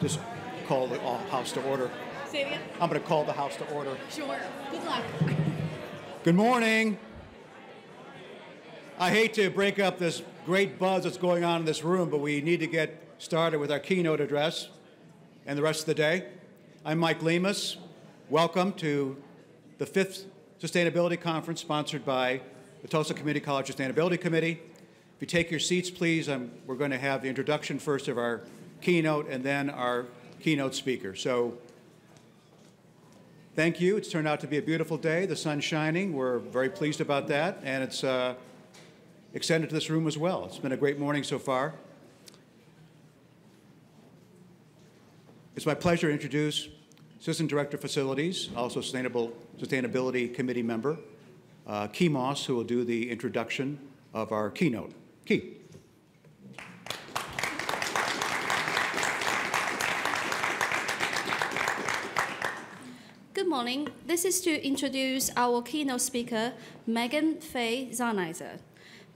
just call the uh, House to order. Say it again. I'm going to call the House to order. Sure. Good luck. Good morning. I hate to break up this great buzz that's going on in this room, but we need to get started with our keynote address and the rest of the day. I'm Mike Lemus. Welcome to the fifth Sustainability Conference sponsored by the Tulsa Community College Sustainability Committee. If you take your seats, please, um, we're going to have the introduction first of our keynote and then our keynote speaker. So thank you. It's turned out to be a beautiful day. The sun's shining. We're very pleased about that. And it's uh, extended to this room as well. It's been a great morning so far. It's my pleasure to introduce Assistant Director of Facilities, also Sustainable Sustainability Committee member, uh, Key Moss, who will do the introduction of our keynote. Key. Morning. This is to introduce our keynote speaker, Meghan Fay Zahniser.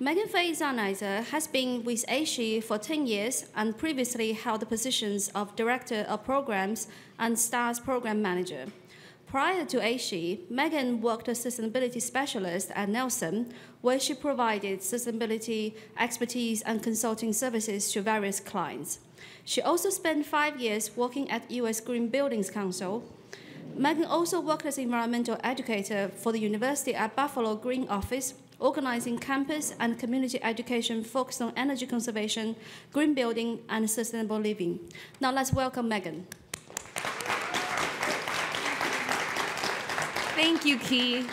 Meghan Fay Zahniser has been with AASHE for 10 years and previously held the positions of Director of Programs and STARS Program Manager. Prior to AASHE, Meghan worked as a sustainability specialist at Nelson, where she provided sustainability expertise and consulting services to various clients. She also spent five years working at U.S. Green Buildings Council. Meghan also worked as environmental educator for the University at Buffalo Green Office organizing campus and community education focused on energy conservation, green building, and sustainable living. Now let's welcome Meghan. Thank you, Key.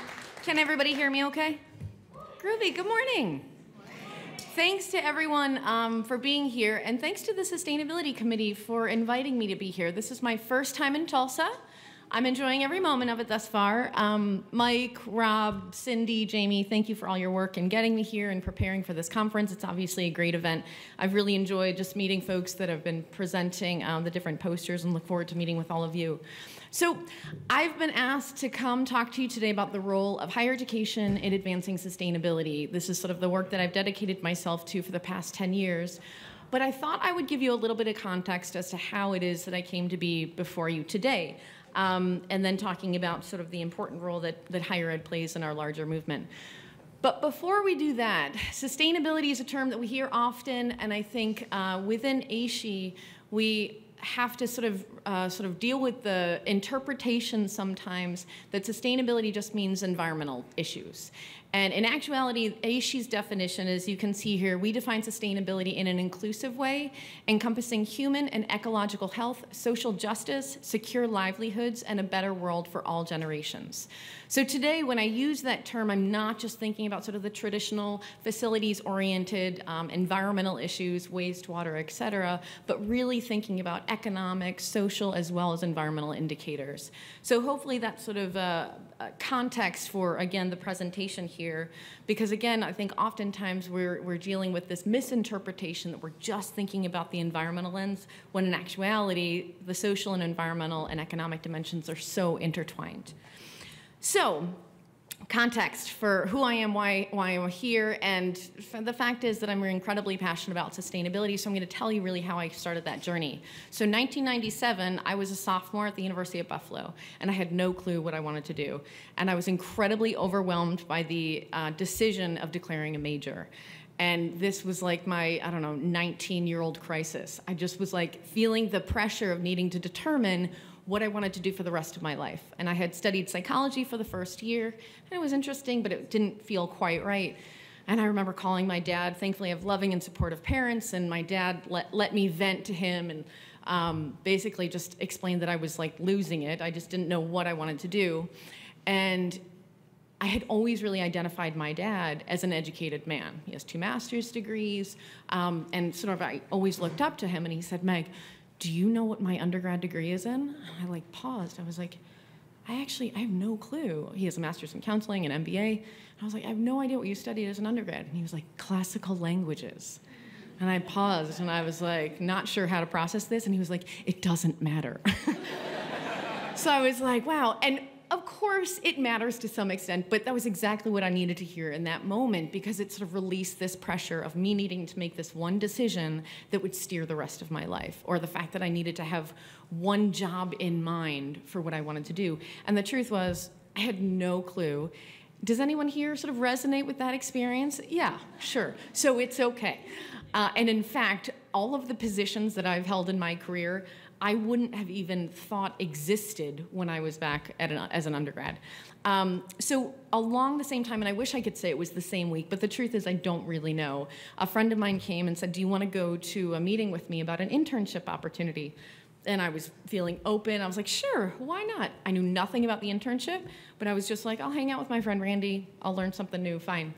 Can everybody hear me okay? Groovy, good morning. Thanks to everyone um, for being here, and thanks to the Sustainability Committee for inviting me to be here. This is my first time in Tulsa. I'm enjoying every moment of it thus far. Um, Mike, Rob, Cindy, Jamie, thank you for all your work in getting me here and preparing for this conference. It's obviously a great event. I've really enjoyed just meeting folks that have been presenting um, the different posters and look forward to meeting with all of you. So I've been asked to come talk to you today about the role of higher education in advancing sustainability. This is sort of the work that I've dedicated myself to for the past 10 years. But I thought I would give you a little bit of context as to how it is that I came to be before you today um, and then talking about sort of the important role that, that higher ed plays in our larger movement. But before we do that, sustainability is a term that we hear often, and I think uh, within AASHE, we have to sort of uh, sort of deal with the interpretation sometimes that sustainability just means environmental issues. And in actuality, AASHE's definition, as you can see here, we define sustainability in an inclusive way, encompassing human and ecological health, social justice, secure livelihoods, and a better world for all generations. So today, when I use that term, I'm not just thinking about sort of the traditional facilities-oriented um, environmental issues, wastewater, et cetera, but really thinking about economic, social, as well as environmental indicators. So hopefully that sort of a Uh, context for, again, the presentation here, because again, I think oftentimes we're, we're dealing with this misinterpretation that we're just thinking about the environmental lens, when in actuality, the social and environmental and economic dimensions are so intertwined. So, context for who I am, why, why I'm here, and the fact is that I'm incredibly passionate about sustainability, so I'm going to tell you really how I started that journey. So 1997, I was a sophomore at the University of Buffalo, and I had no clue what I wanted to do. And I was incredibly overwhelmed by the uh, decision of declaring a major. And this was like my, I don't know, 19 year old crisis. I just was like feeling the pressure of needing to determine what I wanted to do for the rest of my life. And I had studied psychology for the first year, and it was interesting, but it didn't feel quite right. And I remember calling my dad. Thankfully, I have loving and supportive parents, and my dad let, let me vent to him and um, basically just explained that I was like losing it. I just didn't know what I wanted to do. And I had always really identified my dad as an educated man. He has two master's degrees, um, and sort of I always looked up to him. And he said, Meg, do you know what my undergrad degree is in? I like paused. I was like, I actually, I have no clue. He has a master's in counseling and MBA. And I was like, I have no idea what you studied as an undergrad. And he was like, classical languages. And I paused and I was like, not sure how to process this. And he was like, it doesn't matter. so I was like, wow. And of course, it matters to some extent, but that was exactly what I needed to hear in that moment because it sort of released this pressure of me needing to make this one decision that would steer the rest of my life, or the fact that I needed to have one job in mind for what I wanted to do. And the truth was, I had no clue. Does anyone here sort of resonate with that experience? Yeah, sure. So it's okay. Uh, and in fact, all of the positions that I've held in my career, I wouldn't have even thought existed when I was back an, as an undergrad. Um, so along the same time, and I wish I could say it was the same week, but the truth is I don't really know. A friend of mine came and said, "Do you want to go to a meeting with me about an internship opportunity?" And I was feeling open. I was like, "Sure, why not?" I knew nothing about the internship, but I was just like, "I'll hang out with my friend Randy. I'll learn something new. Fine."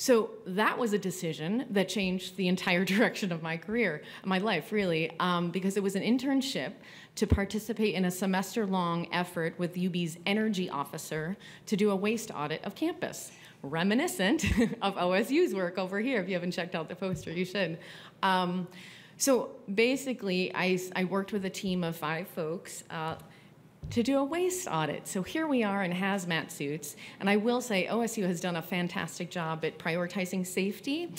So that was a decision that changed the entire direction of my career, my life, really, um, because it was an internship to participate in a semester long effort with UB's energy officer to do a waste audit of campus. Reminiscent of OSU's work over here. If you haven't checked out the poster, you should. Um, so basically, I, I, worked with a team of five folks. Uh, to do a waste audit. So here we are in hazmat suits, and I will say OSU has done a fantastic job at prioritizing safety.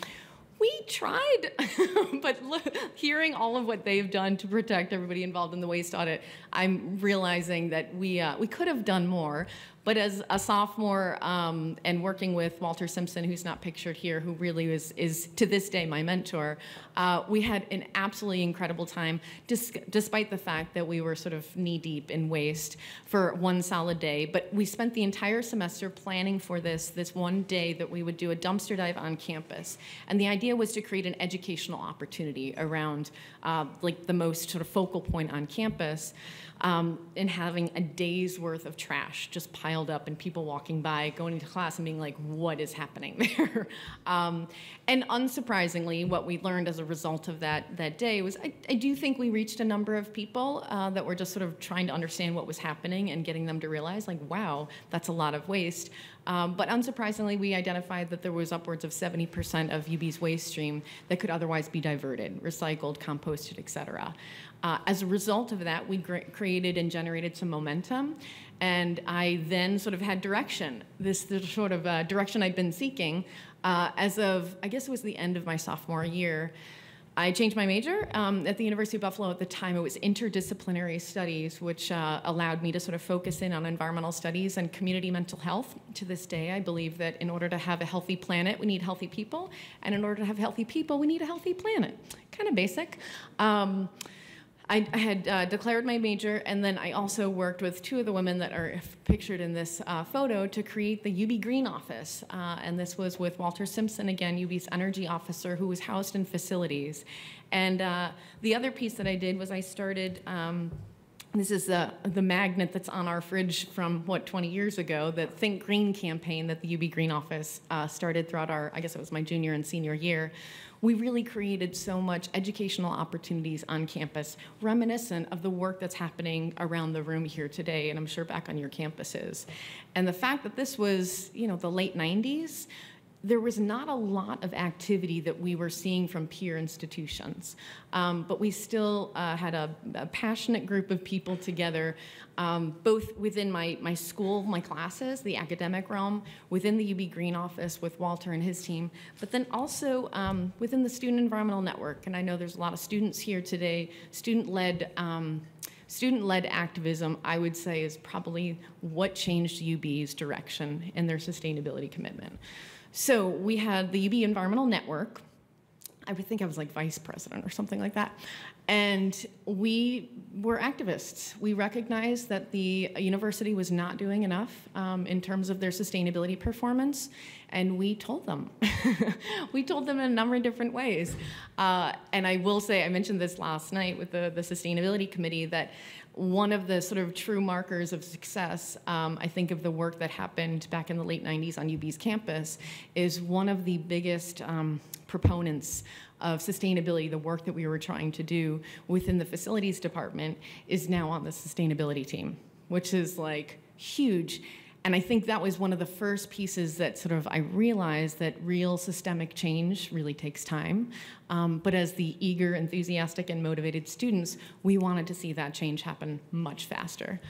We tried, but look, hearing all of what they've done to protect everybody involved in the waste audit, I'm realizing that we uh, we could have done more. But as a sophomore um, and working with Walter Simpson, who's not pictured here, who really is, is to this day my mentor, uh, we had an absolutely incredible time, despite the fact that we were sort of knee deep in waste for one solid day. But we spent the entire semester planning for this, this one day that we would do a dumpster dive on campus. And the idea was to create an educational opportunity around uh, like the most sort of focal point on campus um, and having a day's worth of trash just piled up and people walking by, going into class and being like, what is happening there? um, and unsurprisingly, what we learned as a result of that, that day was I, I do think we reached a number of people uh, that were just sort of trying to understand what was happening and getting them to realize, like, wow, that's a lot of waste. Um, but unsurprisingly, we identified that there was upwards of 70% of UB's waste stream that could otherwise be diverted, recycled, composted, et cetera. Uh, as a result of that, we created and generated some momentum, and I then sort of had direction. This, this sort of uh, direction I'd been seeking uh, as of, I guess it was the end of my sophomore year. I changed my major um, at the University of Buffalo. At the time, it was interdisciplinary studies, which uh, allowed me to sort of focus in on environmental studies and community mental health. To this day, I believe that in order to have a healthy planet, we need healthy people, and in order to have healthy people, we need a healthy planet. Kind of basic. Um, I, I had uh, declared my major, and then I also worked with two of the women that are pictured in this uh, photo to create the UB Green office. Uh, and this was with Walter Simpson, again, UB's energy officer, who was housed in facilities. And uh, the other piece that I did was I started. Um, this is the, the magnet that's on our fridge from what 20 years ago the think green campaign that the ub green office uh, started throughout our i guess it was my junior and senior year we really created so much educational opportunities on campus, reminiscent of the work that's happening around the room here today, and I'm sure back on your campuses. And the fact that this was, you know, the late 90s, there was not a lot of activity that we were seeing from peer institutions, um, but we still uh, had a, a, passionate group of people together, um, both within my, my school, my classes, the academic realm, within the UB Green office with Walter and his team, but then also um, within the Student Environmental Network. And I know there's a lot of students here today, student-led um, student-led activism, I would say, is probably what changed UB's direction and their sustainability commitment. So we had the UB Environmental Network. I would think I was like vice president or something like that. And we were activists. We recognized that the university was not doing enough um, in terms of their sustainability performance, and we told them. we told them in a number of different ways. Uh, and I will say, I mentioned this last night with the, the sustainability committee, that one of the sort of true markers of success, um, I think of the work that happened back in the late 90s on UB's campus, is one of the biggest um, proponents of sustainability, the work that we were trying to do within the facilities department, is now on the sustainability team, which is like huge. And I think that was one of the first pieces that sort of I realized that real systemic change really takes time. Um, but as the eager, enthusiastic, and motivated students, we wanted to see that change happen much faster.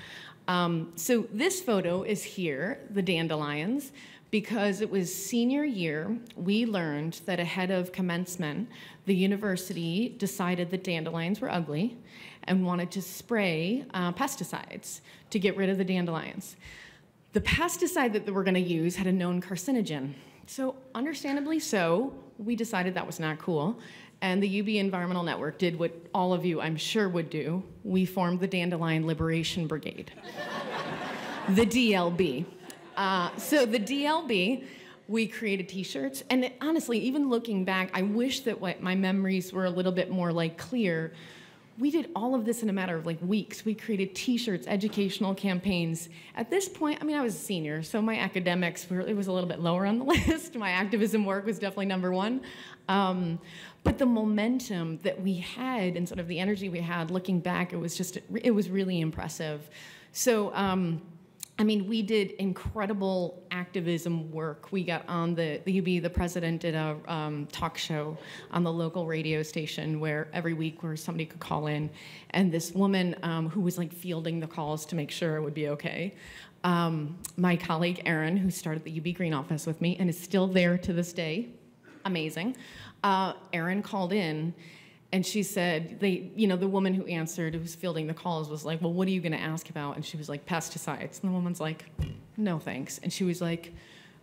Um, so this photo is here, the dandelions, because it was senior year, we learned that ahead of commencement, the university decided that dandelions were ugly and wanted to spray uh, pesticides to get rid of the dandelions. The pesticide that we're going to use had a known carcinogen. So, understandably so, we decided that was not cool. And the UB Environmental Network did what all of you, I'm sure, would do. We formed the Dandelion Liberation Brigade, the DLB. Uh, so, the DLB, we created t shirts. And honestly, even looking back, I wish that what my memories were a little bit more like clear we did all of this in a matter of like weeks. We created T-shirts, educational campaigns. At this point, I mean, I was a senior, so my academics were it was a little bit lower on the list. my activism work was definitely number one. Um, but the momentum that we had and sort of the energy we had, looking back, it was just it was really impressive. So. Um, I mean, we did incredible activism work. We got on the, the UB, the president did a um, talk show on the local radio station where every week where somebody could call in. And this woman um, who was like fielding the calls to make sure it would be okay. Um, my colleague Erin, who started the UB Green office with me and is still there to this day, amazing. Uh, Erin called in and she said they you know the woman who answered who was fielding the calls was like well what are you going to ask about? And she was like pesticides. And the woman's like no thanks. And she was like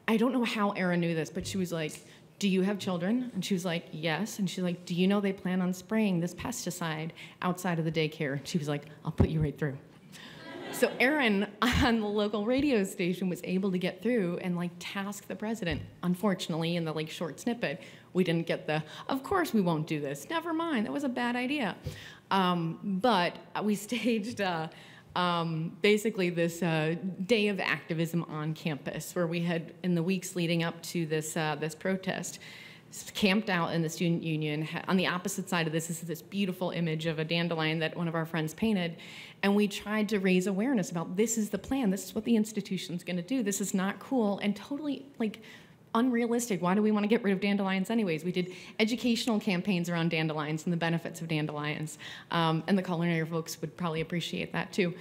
i don't know how erin knew this but she was like do you have children and she was like yes. And she's like do you know they plan on spraying this pesticide outside of the daycare? And she was like i'll put you right through so Erin on the local radio station was able to get through and like task the president. Unfortunately, in the like short snippet, we didn't get the, of course we won't do this. Never mind, that was a bad idea. Um, but we staged uh, um, basically this uh, day of activism on campus where we had, in the weeks leading up to this, uh, this protest, camped out in the student union. On the opposite side of this is this beautiful image of a dandelion that one of our friends painted. And we tried to raise awareness about this is the plan, this is what the institution's gonna do, this is not cool, and totally like unrealistic. Why do we want to get rid of dandelions anyways? We did educational campaigns around dandelions and the benefits of dandelions. Um, and the culinary folks would probably appreciate that too.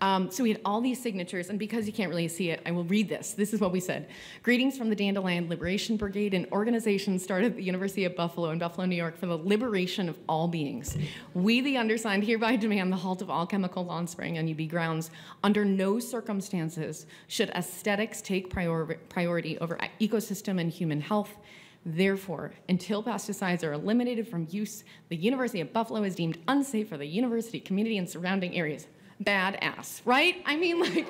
Um, so we had all these signatures, and because you can't really see it, I will read this. This is what we said. Greetings from the Dandelion Liberation Brigade, an organization started at the University of Buffalo in Buffalo, New York for the liberation of all beings. We, the undersigned, hereby demand the halt of all chemical lawn spraying on UB grounds. Under no circumstances should aesthetics take priori priority over ecosystem and human health. Therefore, until pesticides are eliminated from use, the University of Buffalo is deemed unsafe for the university, community, and surrounding areas badass, right? I mean, like,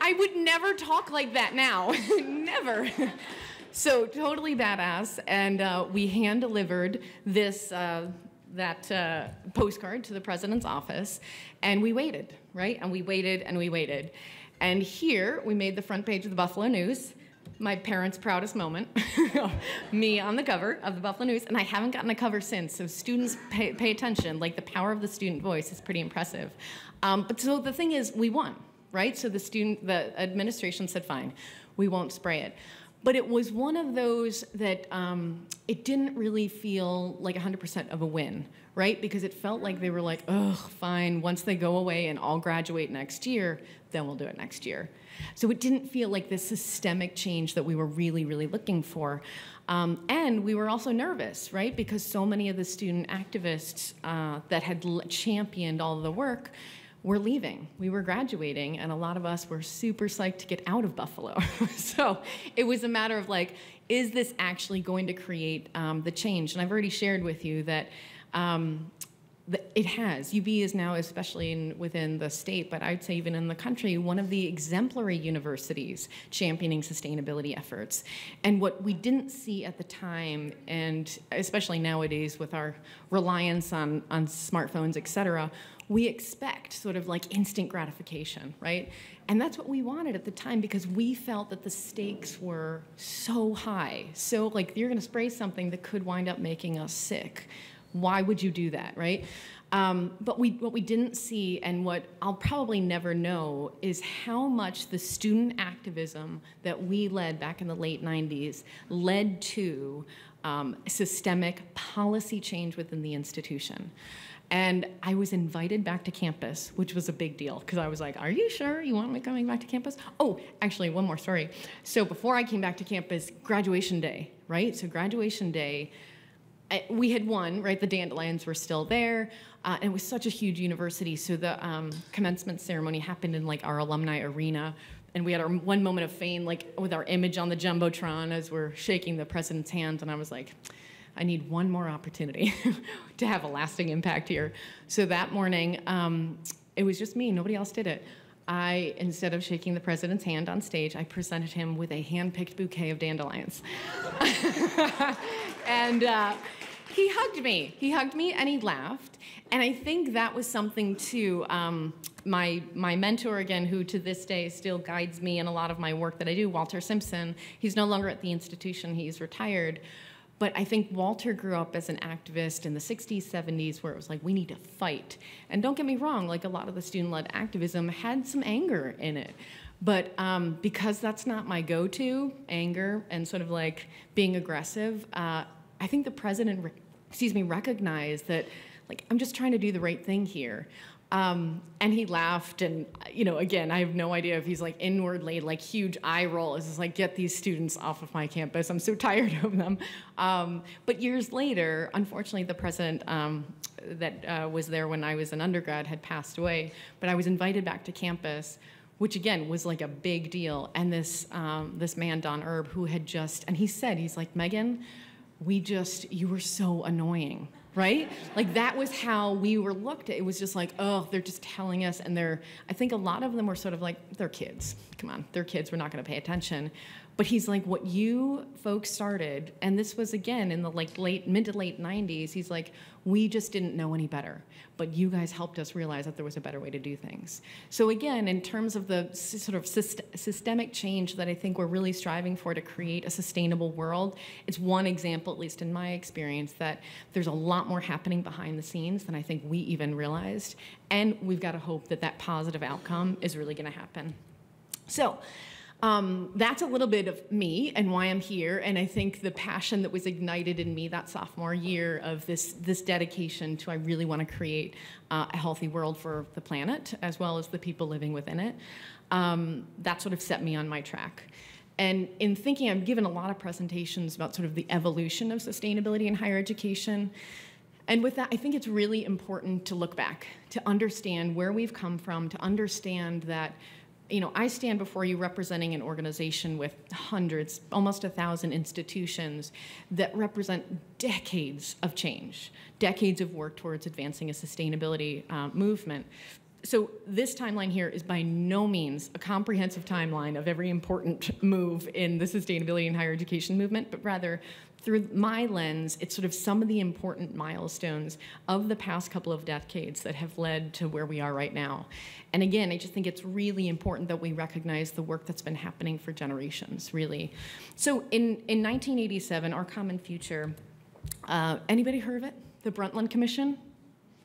I would never talk like that now, never. so totally badass, and uh, we hand delivered this. Uh, that uh, postcard to the president's office, and we waited, right? And we waited and we waited. And here we made the front page of the Buffalo News, my parents' proudest moment, me on the cover of the Buffalo News, and I haven't gotten a cover since. So students pay, pay attention. Like the power of the student voice is pretty impressive. Um, but so the thing is, we won, right? So the student, the administration said, fine, we won't spray it. But it was one of those that um, it didn't really feel like 100% of a win, right? Because it felt like they were like, oh, fine, once they go away and all graduate next year, then we'll do it next year. So it didn't feel like this systemic change that we were really, really looking for. Um, and we were also nervous, right? Because so many of the student activists uh, that had championed all the work we're leaving. We were graduating, and a lot of us were super psyched to get out of Buffalo. so it was a matter of like, is this actually going to create um, the change? And I've already shared with you that um, it has. UB is now, especially in, within the state, but I'd say even in the country, one of the exemplary universities championing sustainability efforts. And what we didn't see at the time, and especially nowadays with our reliance on, on smartphones, et cetera, we expect sort of like instant gratification, right? And that's what we wanted at the time because we felt that the stakes were so high. So, like, you're gonna spray something that could wind up making us sick. Why would you do that, right? Um, but we, what we didn't see, and what I'll probably never know, is how much the student activism that we led back in the late 90s led to um, systemic policy change within the institution. And I was invited back to campus, which was a big deal because I was like, Are you sure you want me coming back to campus? Oh, actually, one more story. So before I came back to campus, graduation day, right? So, graduation day, we had won, right? The dandelions were still there. Uh, and it was such a huge university. So the um, commencement ceremony happened in like our alumni arena. And we had our one moment of fame, like with our image on the Jumbotron as we're shaking the president's hand. And I was like, I need one more opportunity to have a lasting impact here. So that morning, um, it was just me, nobody else did it. I, instead of shaking the president's hand on stage, I presented him with a hand-picked bouquet of dandelions. and uh, he hugged me. He hugged me and he laughed. And I think that was something too. Um, my my mentor again, who to this day still guides me in a lot of my work that I do, Walter Simpson. He's no longer at the institution. He's retired. But I think Walter grew up as an activist in the 60s, 70s, where it was like, we need to fight. And don't get me wrong, like a lot of the student led activism had some anger in it. But um, because that's not my go to, anger and sort of like being aggressive, uh, I think the president, excuse me, recognized that like I'm just trying to do the right thing here. Um, and he laughed, and you know, again, I have no idea if he's like inwardly like huge eye roll. Is just like get these students off of my campus. I'm so tired of them. Um, but years later, unfortunately, the president um, that uh, was there when I was an undergrad had passed away. But I was invited back to campus which again was like a big deal. And this um, this man Don Erb, who had just and he said he's like Meghan, we just you were so annoying right? Like that was how we were looked at. It was just like, oh, they're just telling us, and they're. I think a lot of them were sort of like, they're kids. Come on, they're kids. We're not going to pay attention. But he's like, what you folks started, and this was again in the like late mid to late 90s. He's like, we just didn't know any better, but you guys helped us realize that there was a better way to do things. So again, in terms of the sort of systemic change that I think we're really striving for to create a sustainable world, it's one example, at least in my experience, that there's a lot more happening behind the scenes than I think we even realized, and we've got to hope that that positive outcome is really going to happen. So. Um, that's a little bit of me and why I'm here, and I think the passion that was ignited in me that sophomore year of this this dedication to I really want to create uh, a healthy world for the planet as well as the people living within it. Um, that sort of set me on my track. And in thinking, I've given a lot of presentations about sort of the evolution of sustainability in higher education. And with that, I think it's really important to look back, to understand where we've come from, to understand that you know, I stand before you representing an organization with hundreds, almost a thousand institutions that represent decades of change, decades of work towards advancing a sustainability uh, movement. So this timeline here is by no means a comprehensive timeline of every important move in the sustainability and higher education movement, but rather through my lens, it's sort of some of the important milestones of the past couple of decades that have led to where we are right now. And again, I just think it's really important that we recognize the work that's been happening for generations, really. So in, in 1987, Our Common Future, uh, anybody heard of it? The Brundtland Commission?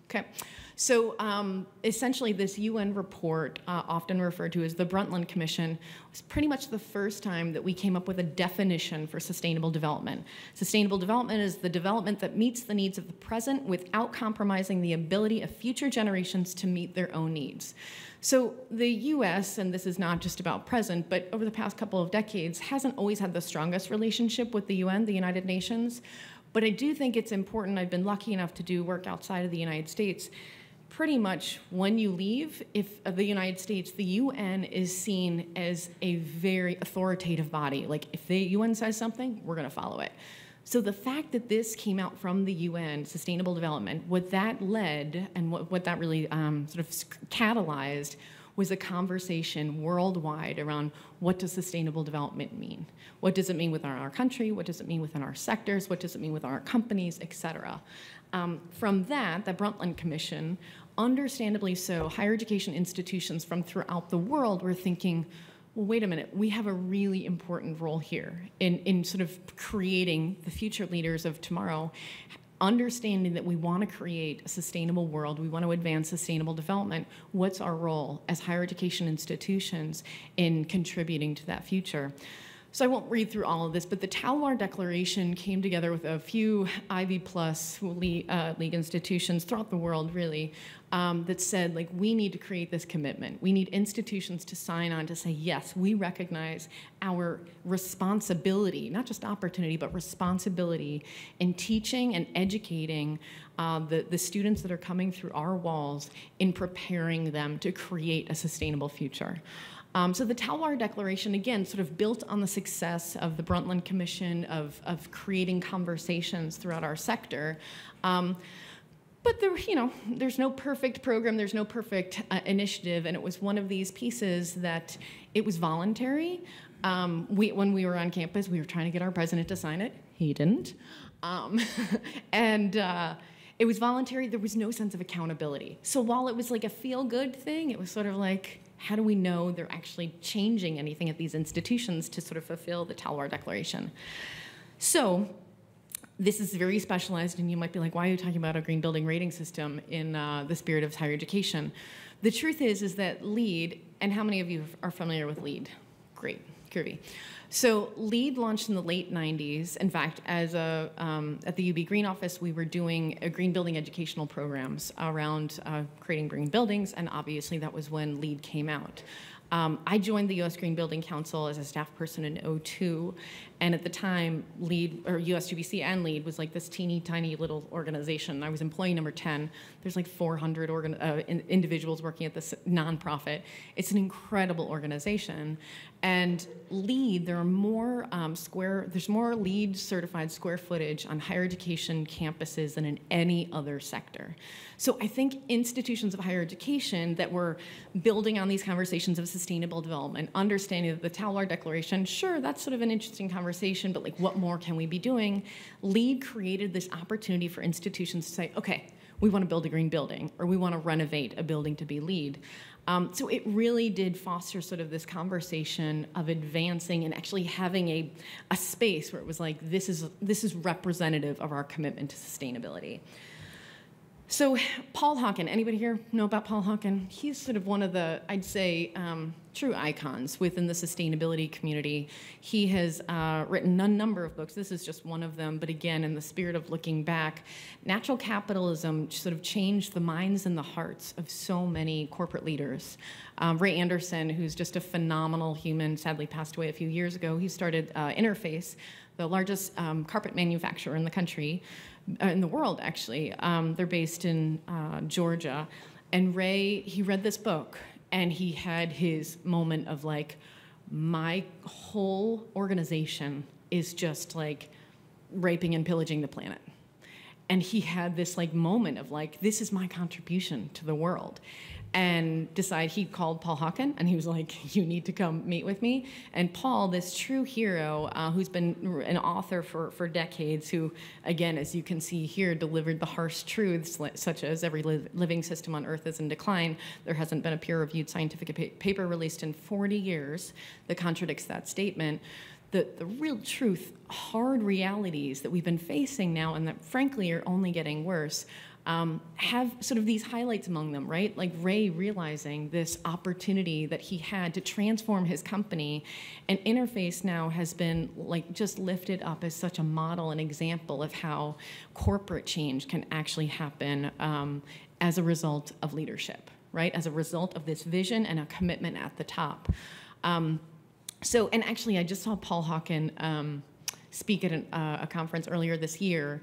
Okay. So um, essentially, this UN report, uh, often referred to as the Brundtland Commission, was pretty much the first time that we came up with a definition for sustainable development. Sustainable development is the development that meets the needs of the present without compromising the ability of future generations to meet their own needs. So the US, and this is not just about present, but over the past couple of decades, hasn't always had the strongest relationship with the UN, the United Nations. But I do think it's important. I've been lucky enough to do work outside of the United States pretty much when you leave if the united states the un is seen as a very authoritative body. Like if the un says something we're going to follow it. So the fact that this came out from the un sustainable development what that led and what, what that really um, sort of catalyzed was a conversation worldwide around what does sustainable development mean? What does it mean within our country? What does it mean within our sectors? What does it mean within our companies et cetera? Um, from that the brundtland commission understandably so, higher education institutions from throughout the world were thinking, well, wait a minute, we have a really important role here in, in sort of creating the future leaders of tomorrow. understanding that we want to create a sustainable world, we want to advance sustainable development, what's our role as higher education institutions in contributing to that future? So I won't read through all of this, but the Talloires Declaration came together with a few Ivy Plus uh, league institutions throughout the world, really, um, that said, like, we need to create this commitment. We need institutions to sign on to say, yes, we recognize our responsibility, not just opportunity, but responsibility in teaching and educating uh, the, the students that are coming through our walls in preparing them to create a sustainable future. Um, so the Talloires Declaration, again, sort of built on the success of the Brundtland Commission of, of creating conversations throughout our sector. Um, but there, you know, there's no perfect program, there's no perfect uh, initiative, and it was one of these pieces that it was voluntary. Um, we, when we were on campus, we were trying to get our president to sign it. He didn't. Um, and uh, it was voluntary. There was no sense of accountability. So while it was like a feel good thing, it was sort of like, how do we know they're actually changing anything at these institutions to sort of fulfill the Talloires Declaration? So this is very specialized, and you might be like, why are you talking about a green building rating system in uh, the spirit of higher education? The truth is, is that LEED, and how many of you are familiar with LEED? Great, Kirby. So LEED launched in the late 90s. In fact, as a, um, at the UB Green office, we were doing green building educational programs around uh, creating green buildings, and obviously that was when LEED came out. Um, I joined the U.S. Green Building Council as a staff person in 02, and at the time, LEED or USGBC and LEED was like this teeny tiny little organization. I was employee number 10. There's like 400 organ- uh, in- individuals working at this nonprofit. It's an incredible organization, and LEED, there are more um, square, there's more LEED certified square footage on higher education campuses than in any other sector. So I think institutions of higher education that were building on these conversations of sustainable development, understanding that the Talloires Declaration, sure, that's sort of an interesting conversation, but like what more can we be doing? LEED created this opportunity for institutions to say, okay, we want to build a green building or we want to renovate a building to be LEED. Um, so it really did foster sort of this conversation of advancing and actually having a, a space where it was like this is this is representative of our commitment to sustainability. So Paul Hawken, anybody here know about Paul Hawken? He's sort of one of the, I'd say, um, true icons within the sustainability community. He has uh, written a number of books. This is just one of them, but again, in the spirit of looking back, natural capitalism sort of changed the minds and the hearts of so many corporate leaders. Um, Ray Anderson, who's just a phenomenal human, sadly passed away a few years ago, he started uh, Interface, the largest um, carpet manufacturer in the country. Uh, in the world, actually. Um, they're based in uh, Georgia. And Ray, he read this book and he had his moment of like, my whole organization is just like raping and pillaging the planet. And he had this like moment of like, this is my contribution to the world and decide he called Paul Hawken and he was like, "You need to come meet with me." And Paul, this true hero, uh, who's been an author for for decades, who, again, as you can see here, delivered the harsh truths such as every li living system on Earth is in decline. There hasn't been a peer-reviewed scientific pa paper released in 40 years that contradicts that statement. The, the real truth, hard realities that we've been facing now, and that frankly are only getting worse, um, have sort of these highlights among them, right? Like Ray realizing this opportunity that he had to transform his company, and Interface now has been like just lifted up as such a model and example of how corporate change can actually happen um, as a result of leadership, right? As a result of this vision and a commitment at the top. Um, so, and actually, I just saw Paul Hawken um, speak at an, uh, a conference earlier this year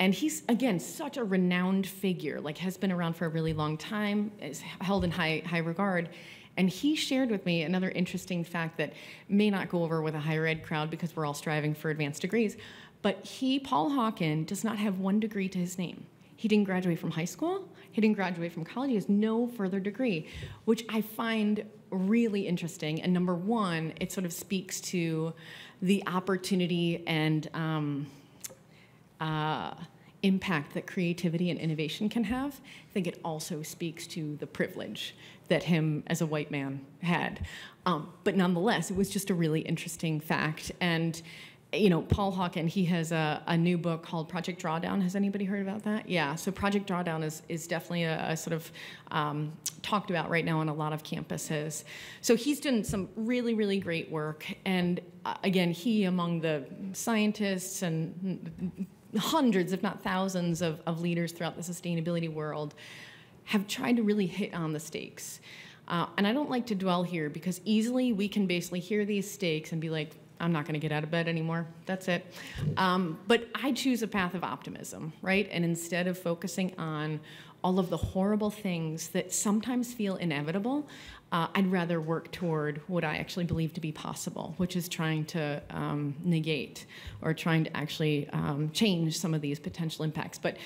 and he's again such a renowned figure like has been around for a really long time is held in high high regard. And he shared with me another interesting fact that may not go over with a higher ed crowd because we're all striving for advanced degrees but he paul hawken does not have one degree to his name. He didn't graduate from high school. He didn't graduate from college. He has no further degree which i find really interesting. And number one it sort of speaks to the opportunity and um, uh, impact that creativity and innovation can have, I think it also speaks to the privilege that him as a white man had. Um, but nonetheless, it was just a really interesting fact. And you know, Paul Hawken, he has a, a, new book called Project Drawdown. Has anybody heard about that? Yeah, so Project Drawdown is, is definitely a, a sort of um, talked about right now on a lot of campuses. So he's done some really, really great work. And uh, again, he, among the scientists and hundreds, if not thousands, of, of leaders throughout the sustainability world, have tried to really hit on the stakes. Uh, and I don't like to dwell here because easily we can basically hear these stakes and be like, I'm not going to get out of bed anymore. That's it. Um, but I choose a path of optimism, right? And instead of focusing on all of the horrible things that sometimes feel inevitable, uh, I'd rather work toward what I actually believe to be possible, which is trying to um, negate or trying to actually um, change some of these potential impacts. But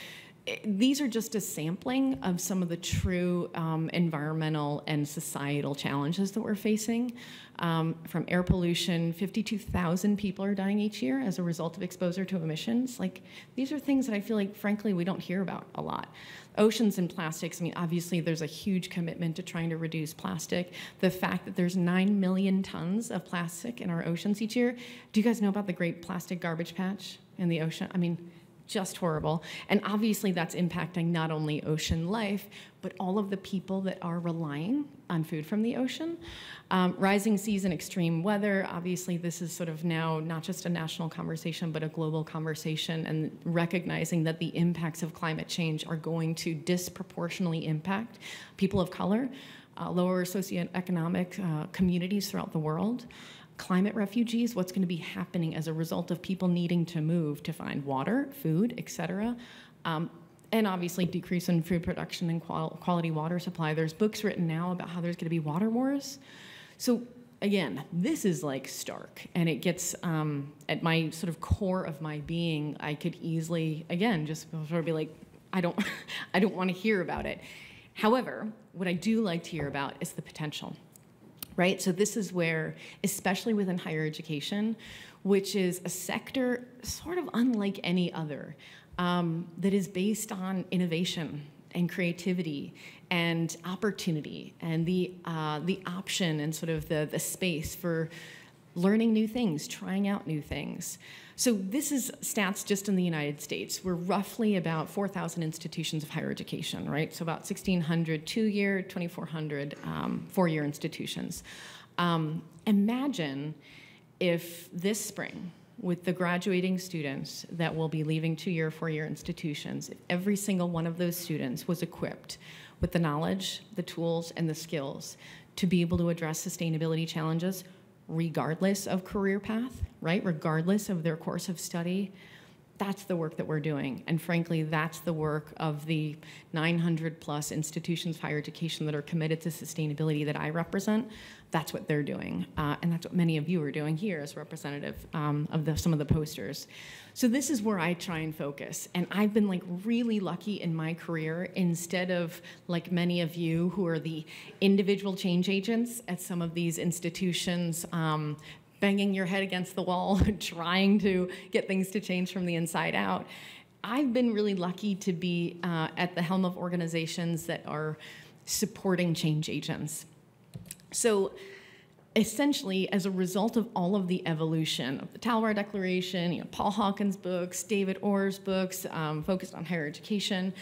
these are just a sampling of some of the true um, environmental and societal challenges that we're facing. Um, from air pollution, 52,000 people are dying each year as a result of exposure to emissions. Like, these are things that I feel like, frankly, we don't hear about a lot. Oceans and plastics, I mean, obviously there's a huge commitment to trying to reduce plastic. The fact that there's 9 million tons of plastic in our oceans each year. Do you guys know about the Great Plastic Garbage Patch in the ocean? I mean, just horrible. And obviously, that's impacting not only ocean life, but all of the people that are relying on food from the ocean. Um, rising seas and extreme weather, obviously, this is sort of now not just a national conversation, but a global conversation, and recognizing that the impacts of climate change are going to disproportionately impact people of color, uh, lower socioeconomic uh, communities throughout the world climate refugees, what's going to be happening as a result of people needing to move to find water, food, et cetera. Um, and obviously decrease in food production and qual quality water supply. There's books written now about how there's going to be water wars. So again, this is like stark, and it gets um, at my sort of core of my being. I could easily, again, just sort of be like, I don't, I don't want to hear about it. However, what I do like to hear about is the potential right? So this is where, especially within higher education, which is a sector sort of unlike any other, um, that is based on innovation and creativity and opportunity and the uh, the option and sort of the the space for learning new things, trying out new things. So this is stats just in the United States. We're roughly about 4,000 institutions of higher education, right? So about 1,600 two-year, 2,400 um, four-year institutions. Um, imagine if this spring, with the graduating students that will be leaving two-year, four-year institutions, if every single one of those students was equipped with the knowledge, the tools, and the skills to be able to address sustainability challenges regardless of career path, right? Regardless of their course of study. That's the work that we're doing. And frankly, that's the work of the 900 plus institutions of higher education that are committed to sustainability that I represent that's what they're doing. Uh, and that's what many of you are doing here as representative um, of the, some of the posters. So this is where I try and focus. And I've been like really lucky in my career instead of like many of you who are the individual change agents at some of these institutions, um, banging your head against the wall, trying to get things to change from the inside out. I've been really lucky to be uh, at the helm of organizations that are supporting change agents. So essentially, as a result of all of the evolution of the Talloires Declaration, you know, Paul Hawkins' books, David Orr's books, um, focused on higher education,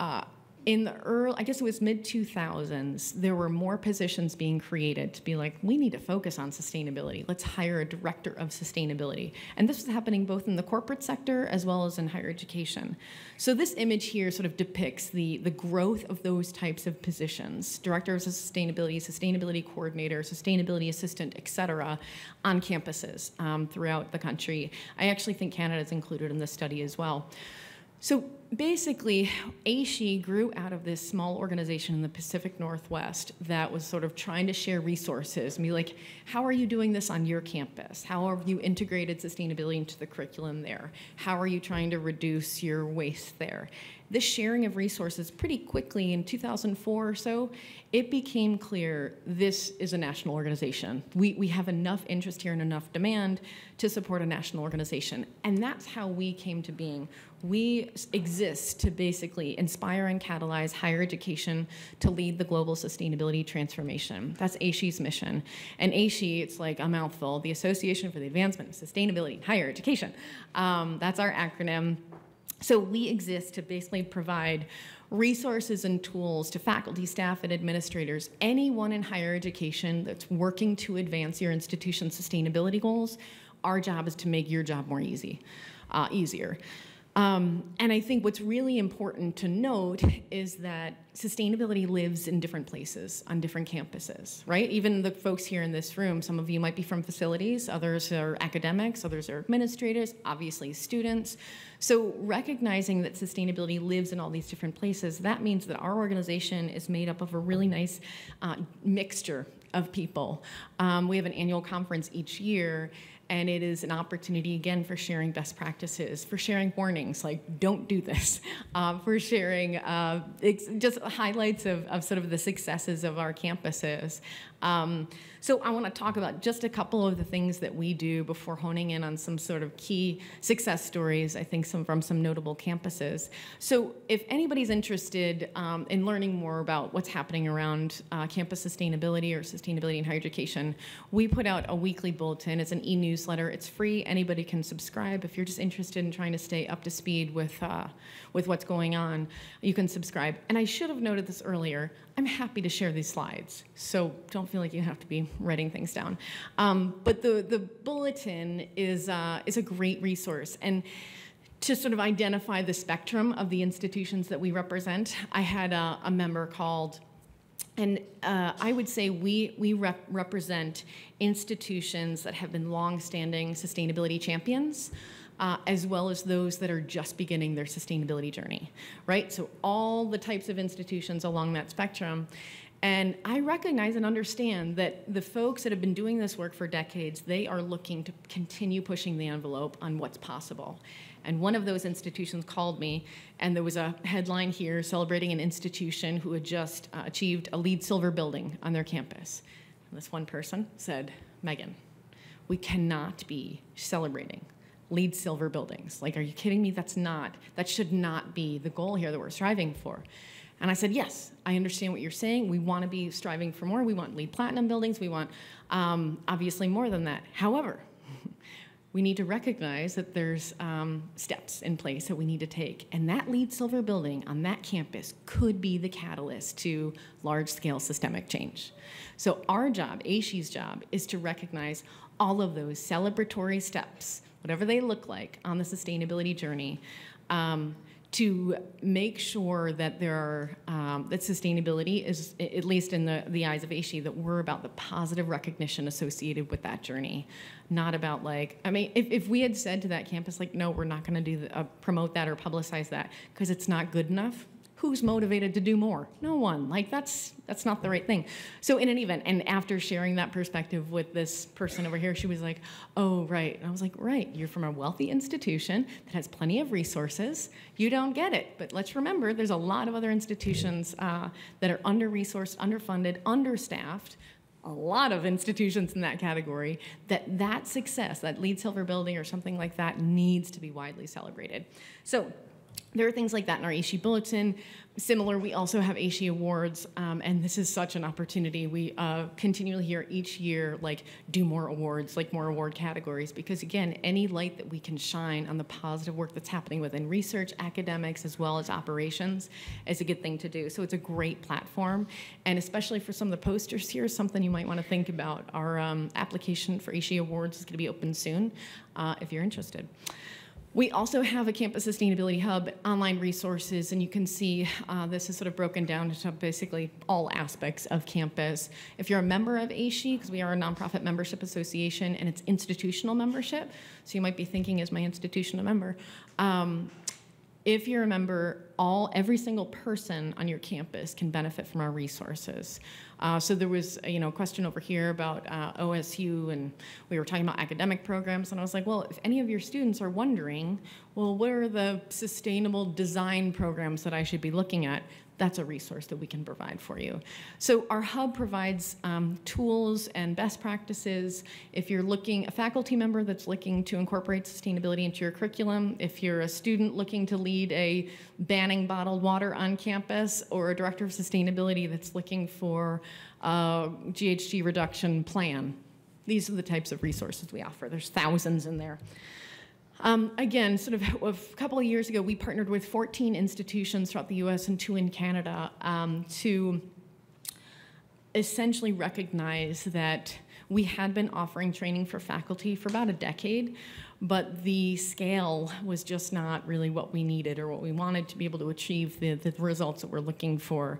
uh, in the early, I guess it was mid 2000s, there were more positions being created to be like, we need to focus on sustainability. Let's hire a director of sustainability. And this was happening both in the corporate sector as well as in higher education. So this image here sort of depicts the, the growth of those types of positions, directors of sustainability, sustainability coordinator, sustainability assistant, et cetera, on campuses um, throughout the country. I actually think Canada is included in this study as well. So basically, AASHE grew out of this small organization in the Pacific Northwest that was sort of trying to share resources and be like, how are you doing this on your campus? How have you integrated sustainability into the curriculum there? How are you trying to reduce your waste there? this sharing of resources pretty quickly in 2004 or so, it became clear this is a national organization. We, we have enough interest here and enough demand to support a national organization. And that's how we came to being. We exist to basically inspire and catalyze higher education to lead the global sustainability transformation. That's AASHE's mission. And AASHE, it's like a mouthful, the Association for the Advancement of Sustainability in Higher Education. Um, that's our acronym. So we exist to basically provide resources and tools to faculty, staff, and administrators, anyone in higher education that's working to advance your institution's sustainability goals. Our job is to make your job more easy, uh, easier. Um, and I think what's really important to note is that sustainability lives in different places on different campuses, right? Even the folks here in this room, some of you might be from facilities, others are academics, others are administrators, obviously students. So recognizing that sustainability lives in all these different places, that means that our organization is made up of a really nice uh, mixture of people. Um, we have an annual conference each year, and it is an opportunity again for sharing best practices, for sharing warnings like don't do this, um, for sharing uh, just highlights of, of sort of the successes of our campuses. Um, so I want to talk about just a couple of the things that we do before honing in on some sort of key success stories, I think some from some notable campuses. So if anybody's interested um, in learning more about what's happening around uh, campus sustainability or sustainability in higher education, we put out a weekly bulletin. It's an e-newsletter. It's free. Anybody can subscribe. If you're just interested in trying to stay up to speed with, uh, with what's going on, you can subscribe. And I should have noted this earlier. I'm happy to share these slides, so don't feel like you have to be writing things down. Um, but the, the bulletin is, uh, is a great resource. And to sort of identify the spectrum of the institutions that we represent, I had a, a member called and uh, I would say we, we rep represent institutions that have been long-standing sustainability champions uh, as well as those that are just beginning their sustainability journey, right? So all the types of institutions along that spectrum. And I recognize and understand that the folks that have been doing this work for decades, they are looking to continue pushing the envelope on what's possible. And one of those institutions called me, and there was a headline here celebrating an institution who had just uh, achieved a LEED silver building on their campus. And this one person said, Meghan, we cannot be celebrating LEED silver buildings. Like, are you kidding me? That's not, that should not be the goal here that we're striving for. And I said, yes, I understand what you're saying. We want to be striving for more. We want LEED platinum buildings. We want, um, obviously, more than that. However, we need to recognize that there's um, steps in place that we need to take. And that LEED silver building on that campus could be the catalyst to large scale systemic change. So, our job, AASHE's job, is to recognize all of those celebratory steps whatever they look like on the sustainability journey, um, to make sure that there are um, that sustainability is at least in the, the eyes of AASHE that we're about the positive recognition associated with that journey. Not about like i mean if, if we had said to that campus like no we're not going to do the, uh, promote that or publicize that because it's not good enough who's motivated to do more? No one. Like that's that's not the right thing. So in any event, and after sharing that perspective with this person over here, she was like, "Oh, right." And I was like, "Right. You're from a wealthy institution that has plenty of resources. You don't get it. But let's remember, there's a lot of other institutions uh, that are under-resourced, underfunded, understaffed." a lot of institutions in that category that that success that LEED silver building or something like that needs to be widely celebrated so there are things like that in our AASHE bulletin. Similar, we also have AASHE awards, um, and this is such an opportunity. We uh, continually hear each year, like, do more awards, like more award categories, because again, any light that we can shine on the positive work that's happening within research, academics, as well as operations is a good thing to do. So it's a great platform, and especially for some of the posters here, something you might want to think about. Our um, application for AASHE awards is going to be open soon uh, if you're interested. We also have a campus sustainability hub, online resources, and you can see uh, this is sort of broken down into basically all aspects of campus. If you're a member of AASHE, because we are a nonprofit membership association and it's institutional membership, so you might be thinking, is my institution a member? Um, if you're a member, all every single person on your campus can benefit from our resources. Uh, so there was you know a question over here about uh, OSU, and we were talking about academic programs, and I was like, well, if any of your students are wondering, well, what are the sustainable design programs that I should be looking at? that's a resource that we can provide for you. So our hub provides um, tools and best practices. If you're looking, a faculty member that's looking to incorporate sustainability into your curriculum, if you're a student looking to lead a banning bottled water on campus, or a director of sustainability that's looking for a GHG reduction plan, these are the types of resources we offer. There's thousands in there. Um, again, sort of a couple of years ago, we partnered with 14 institutions throughout the US and two in Canada um, to essentially recognize that we had been offering training for faculty for about a decade, but the scale was just not really what we needed or what we wanted to be able to achieve the, the results that we're looking for.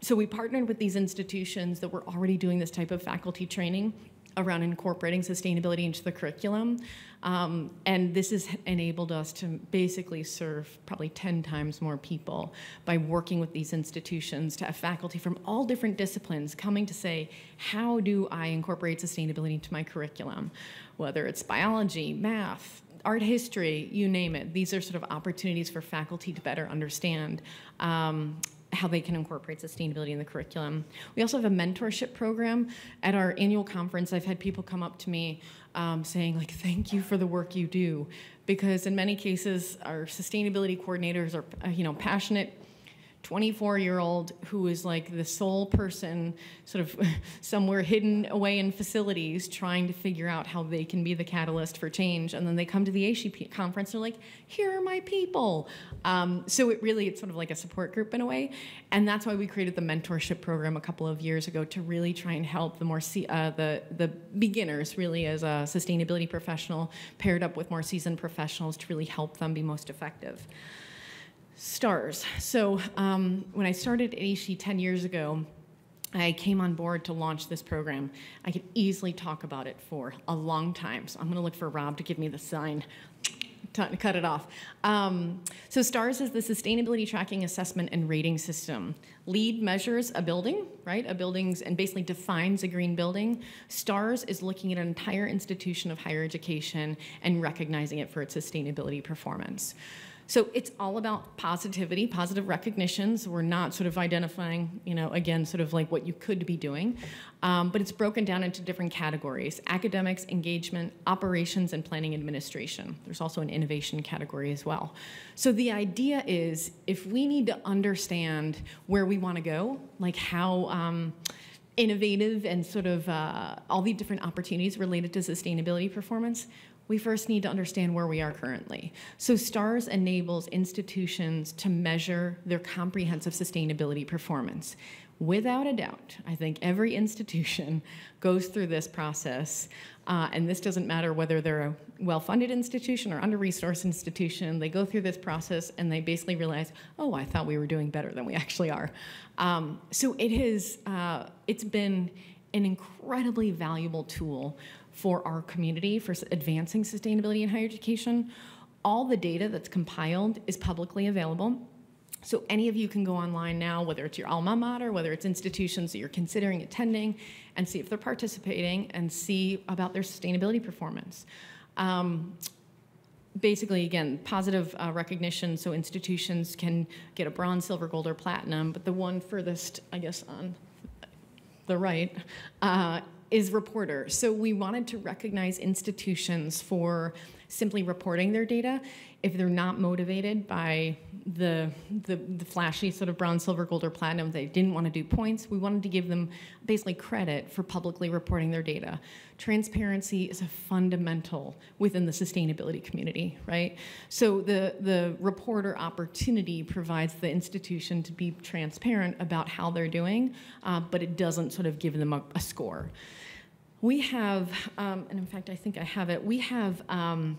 So we partnered with these institutions that were already doing this type of faculty training around incorporating sustainability into the curriculum. Um, and this has enabled us to basically serve probably 10 times more people by working with these institutions to have faculty from all different disciplines coming to say, how do I incorporate sustainability into my curriculum? Whether it's biology, math, art history, you name it. These are sort of opportunities for faculty to better understand um, how they can incorporate sustainability in the curriculum. We also have a mentorship program. At our annual conference, I've had people come up to me um, saying, like, thank you for the work you do. Because in many cases, our sustainability coordinators are, you know, passionate 24 year old who is like the sole person sort of somewhere hidden away in facilities trying to figure out how they can be the catalyst for change. And then they come to the ACP conference. They're like here are my people. Um, so it really it's sort of like a support group in a way. And that's why we created the mentorship program a couple of years ago to really try and help the more uh, the the beginners really as a sustainability professional paired up with more seasoned professionals to really help them be most effective STARS. So um, when I started at AASHE 10 years ago, I came on board to launch this program. I could easily talk about it for a long time, so I'm going to look for Rob to give me the sign to cut it off. Um, so STARS is the Sustainability Tracking Assessment and Rating System. LEED measures a building, right? A building's and basically defines a green building. STARS is looking at an entire institution of higher education and recognizing it for its sustainability performance. So it's all about positivity, positive recognitions. We're not sort of identifying, you know, again, sort of like what you could be doing, um, but it's broken down into different categories academics, engagement, operations, and planning administration. There's also an innovation category as well. So the idea is if we need to understand where we want to go, like how, um, innovative and sort of uh, all the different opportunities related to sustainability performance, we first need to understand where we are currently. So STARS enables institutions to measure their comprehensive sustainability performance. Without a doubt, I think every institution goes through this process, uh, and this doesn't matter whether they're a well-funded institution or under-resourced institution. They go through this process and they basically realize, oh, I thought we were doing better than we actually are. Um, so it has, uh, it's been an incredibly valuable tool for our community for advancing sustainability in higher education. All the data that's compiled is publicly available. So any of you can go online now, whether it's your alma mater, whether it's institutions that you're considering attending, and see if they're participating and see about their sustainability performance. Um, basically, again, positive uh, recognition, so institutions can get a bronze, silver, gold, or platinum, but the one furthest, I guess, on the right, uh, is reporter. So we wanted to recognize institutions for simply reporting their data if they're not motivated by the, the, the, flashy sort of bronze, silver, gold, or platinum, they didn't want to do points. We wanted to give them basically credit for publicly reporting their data. Transparency is a fundamental within the sustainability community, right? So the, the reporter opportunity provides the institution to be transparent about how they're doing, uh, but it doesn't sort of give them a, a score. We have, um, and in fact, I think I have it, we have um,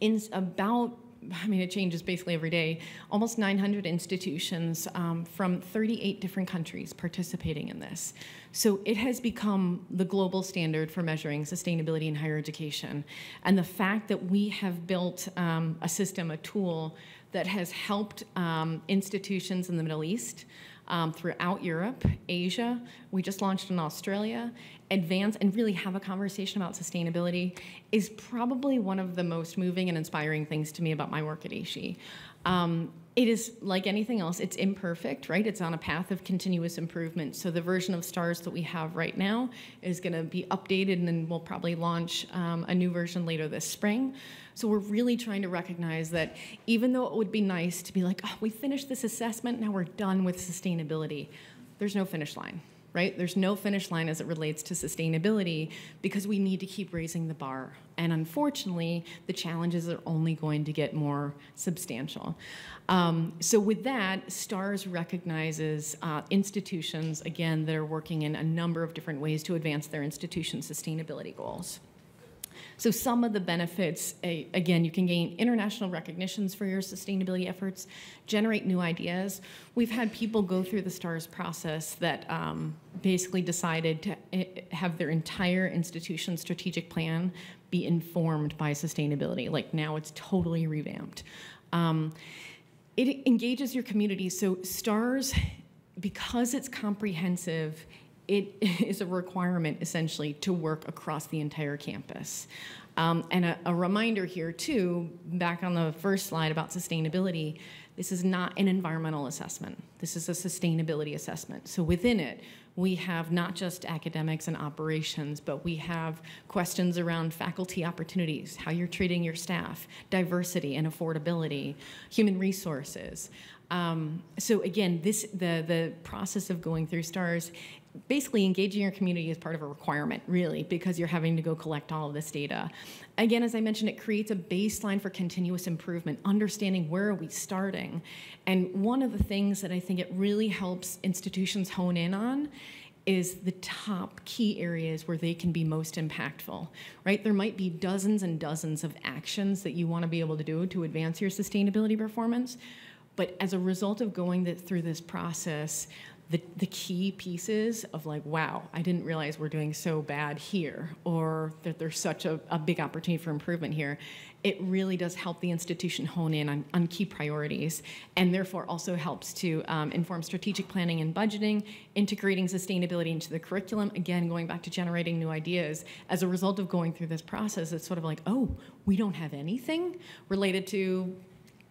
in about I mean, it changes basically every day. Almost 900 institutions um, from 38 different countries participating in this. So it has become the global standard for measuring sustainability in higher education. And the fact that we have built um, a system, a tool that has helped um, institutions in the Middle East, um, throughout Europe, Asia. We just launched in Australia. Advance and really have a conversation about sustainability is probably one of the most moving and inspiring things to me about my work at AASHE. Um, it is like anything else, it's imperfect, right? It's on a path of continuous improvement. So the version of STARS that we have right now is going to be updated, and then we'll probably launch um, a new version later this spring. So we're really trying to recognize that even though it would be nice to be like, oh, we finished this assessment, now we're done with sustainability, there's no finish line right? There's no finish line as it relates to sustainability because we need to keep raising the bar. And unfortunately, the challenges are only going to get more substantial. Um, so with that, STARS recognizes uh, institutions, again, that are working in a number of different ways to advance their institution sustainability goals. So some of the benefits, again, you can gain international recognitions for your sustainability efforts, generate new ideas. We've had people go through the STARS process that um, basically decided to eh, have their entire institution strategic plan be informed by sustainability. Like now it's totally revamped. Um, it engages your community. So STARS, because it's comprehensive, it is a requirement essentially to work across the entire campus. Um, and a, a, reminder here too, back on the first slide about sustainability, this is not an environmental assessment. This is a sustainability assessment. So within it, we have not just academics and operations, but we have questions around faculty opportunities, how you're treating your staff, diversity and affordability, human resources. Um, so again, this the the process of going through STARS basically engaging your community is part of a requirement, really, because you're having to go collect all of this data. Again, as I mentioned, it creates a baseline for continuous improvement, understanding where are we starting. And one of the things that I think it really helps institutions hone in on is the top key areas where they can be most impactful, right? There might be dozens and dozens of actions that you want to be able to do to advance your sustainability performance. But as a result of going through this process, the, the key pieces of like, wow, I didn't realize we're doing so bad here, or that there's such a, a big opportunity for improvement here, it really does help the institution hone in on, on key priorities and therefore also helps to um, inform strategic planning and budgeting, integrating sustainability into the curriculum, again, going back to generating new ideas. As a result of going through this process, it's sort of like, oh, we don't have anything related to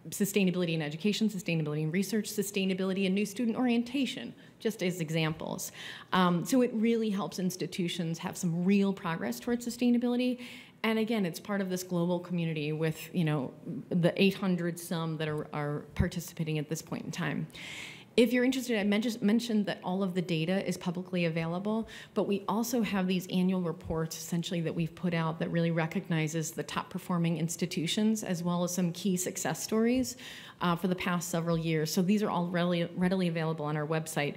sustainability in education, sustainability in research, sustainability in new student orientation, just as examples. Um, so it really helps institutions have some real progress towards sustainability. And again, it's part of this global community with you know the 800 some that are, are participating at this point in time. If you're interested, I mentioned that all of the data is publicly available, but we also have these annual reports essentially that we've put out that really recognizes the top performing institutions as well as some key success stories uh, for the past several years. So these are all readily, readily available on our website.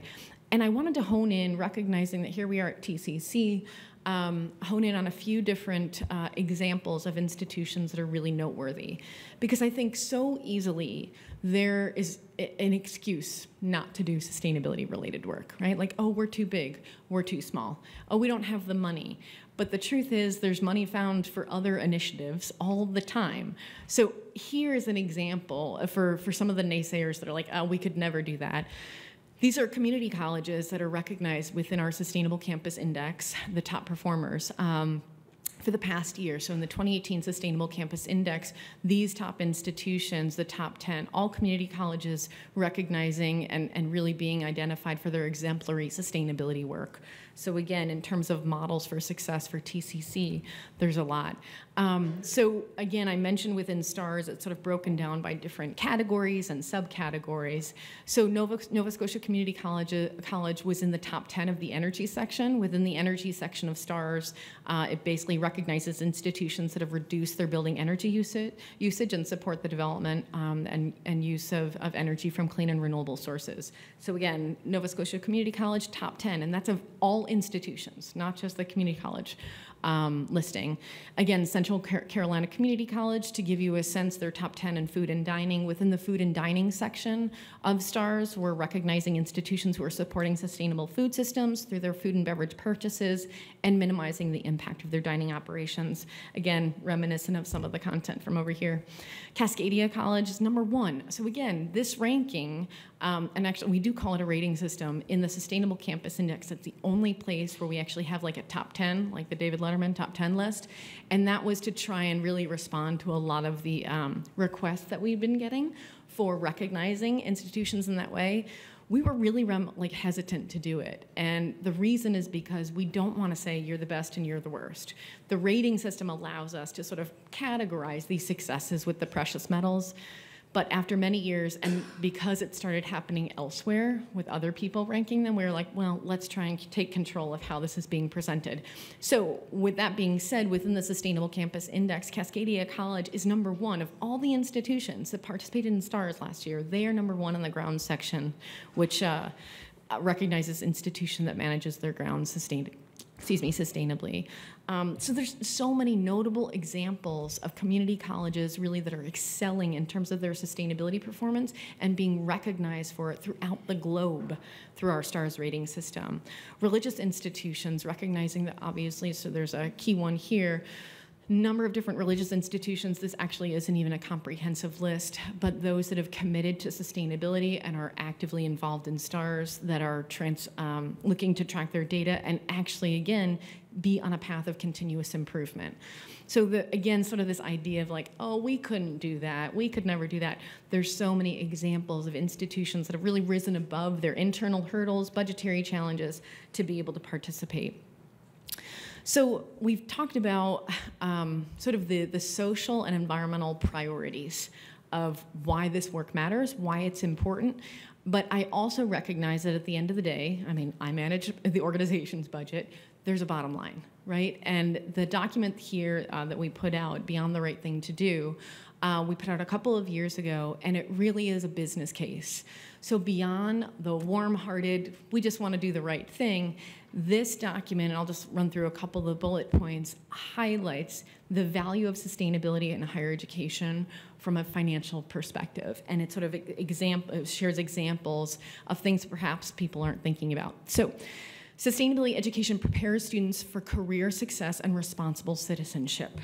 And I wanted to hone in, recognizing that here we are at TCC, um, hone in on a few different uh, examples of institutions that are really noteworthy. Because I think so easily there is an excuse not to do sustainability related work, right? Like, oh, we're too big, we're too small, oh, we don't have the money. But the truth is, there's money found for other initiatives all the time. So here's an example for, for some of the naysayers that are like, oh, we could never do that. These are community colleges that are recognized within our Sustainable Campus Index, the top performers. Um, for the past year. So in the 2018 Sustainable Campus Index, these top institutions, the top 10, all community colleges recognizing and, and really being identified for their exemplary sustainability work. So again, in terms of models for success for TCC, there's a lot. Um, so again, I mentioned within STARS, it's sort of broken down by different categories and subcategories. So Nova, Nova Scotia Community College, College was in the top 10 of the energy section. Within the energy section of STARS, uh, it basically recognizes institutions that have reduced their building energy usage, usage and support the development um, and, and use of, of energy from clean and renewable sources. So again, Nova Scotia Community College, top 10, and that's of all institutions, not just the community college um, listing. Again, Central Carolina Community College, to give you a sense, they're top 10 in food and dining. Within the food and dining section of STARS, we're recognizing institutions who are supporting sustainable food systems through their food and beverage purchases and minimizing the impact of their dining operations. Again, reminiscent of some of the content from over here. Cascadia College is number one. So again, this ranking, um, and actually we do call it a rating system, in the Sustainable Campus Index, it's the only place where we actually have like a top 10, like the David top 10 list. And that was to try and really respond to a lot of the um, requests that we've been getting for recognizing institutions in that way we were really like hesitant to do it and the reason is because we don't want to say you're the best and you're the worst the rating system allows us to sort of categorize these successes with the precious metals but after many years, and because it started happening elsewhere with other people ranking them, we were like, well, let's try and take control of how this is being presented. So, with that being said, within the Sustainable Campus Index, Cascadia College is number one of all the institutions that participated in STARS last year. They are number one in the ground section, which uh, recognizes institution that manages their grounds sustained excuse me, sustainably. Um, so there's so many notable examples of community colleges really that are excelling in terms of their sustainability performance and being recognized for it throughout the globe through our STARS rating system. Religious institutions recognizing that obviously, so there's a key one here, number of different religious institutions. This actually isn't even a comprehensive list, but those that have committed to sustainability and are actively involved in STARS that are trans, um, looking to track their data and actually, again, be on a path of continuous improvement. So the, again, sort of this idea of like, oh, we couldn't do that, we could never do that. There's so many examples of institutions that have really risen above their internal hurdles, budgetary challenges to be able to participate. So we've talked about um, sort of the, the social and environmental priorities of why this work matters, why it's important. But I also recognize that at the end of the day, I mean, I manage the organization's budget, there's a bottom line, right? And the document here uh, that we put out, Beyond the Right Thing to Do, uh, we put out a couple of years ago, and it really is a business case. So, beyond the warm hearted, we just want to do the right thing, this document, and I'll just run through a couple of the bullet points, highlights the value of sustainability in higher education from a financial perspective. And it sort of shares examples of things perhaps people aren't thinking about. So, sustainability education prepares students for career success and responsible citizenship.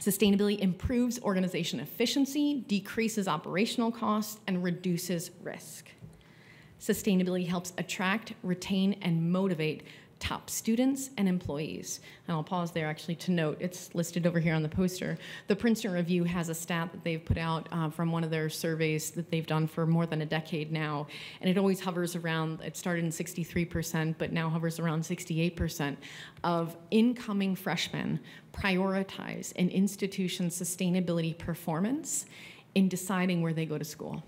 Sustainability improves organization efficiency, decreases operational costs, and reduces risk. Sustainability helps attract, retain, and motivate top students and employees. And I'll pause there actually to note, it's listed over here on the poster. The Princeton Review has a stat that they've put out uh, from one of their surveys that they've done for more than a decade now. And it always hovers around, it started in 63%, but now hovers around 68% of incoming freshmen prioritize an institution's sustainability performance in deciding where they go to school.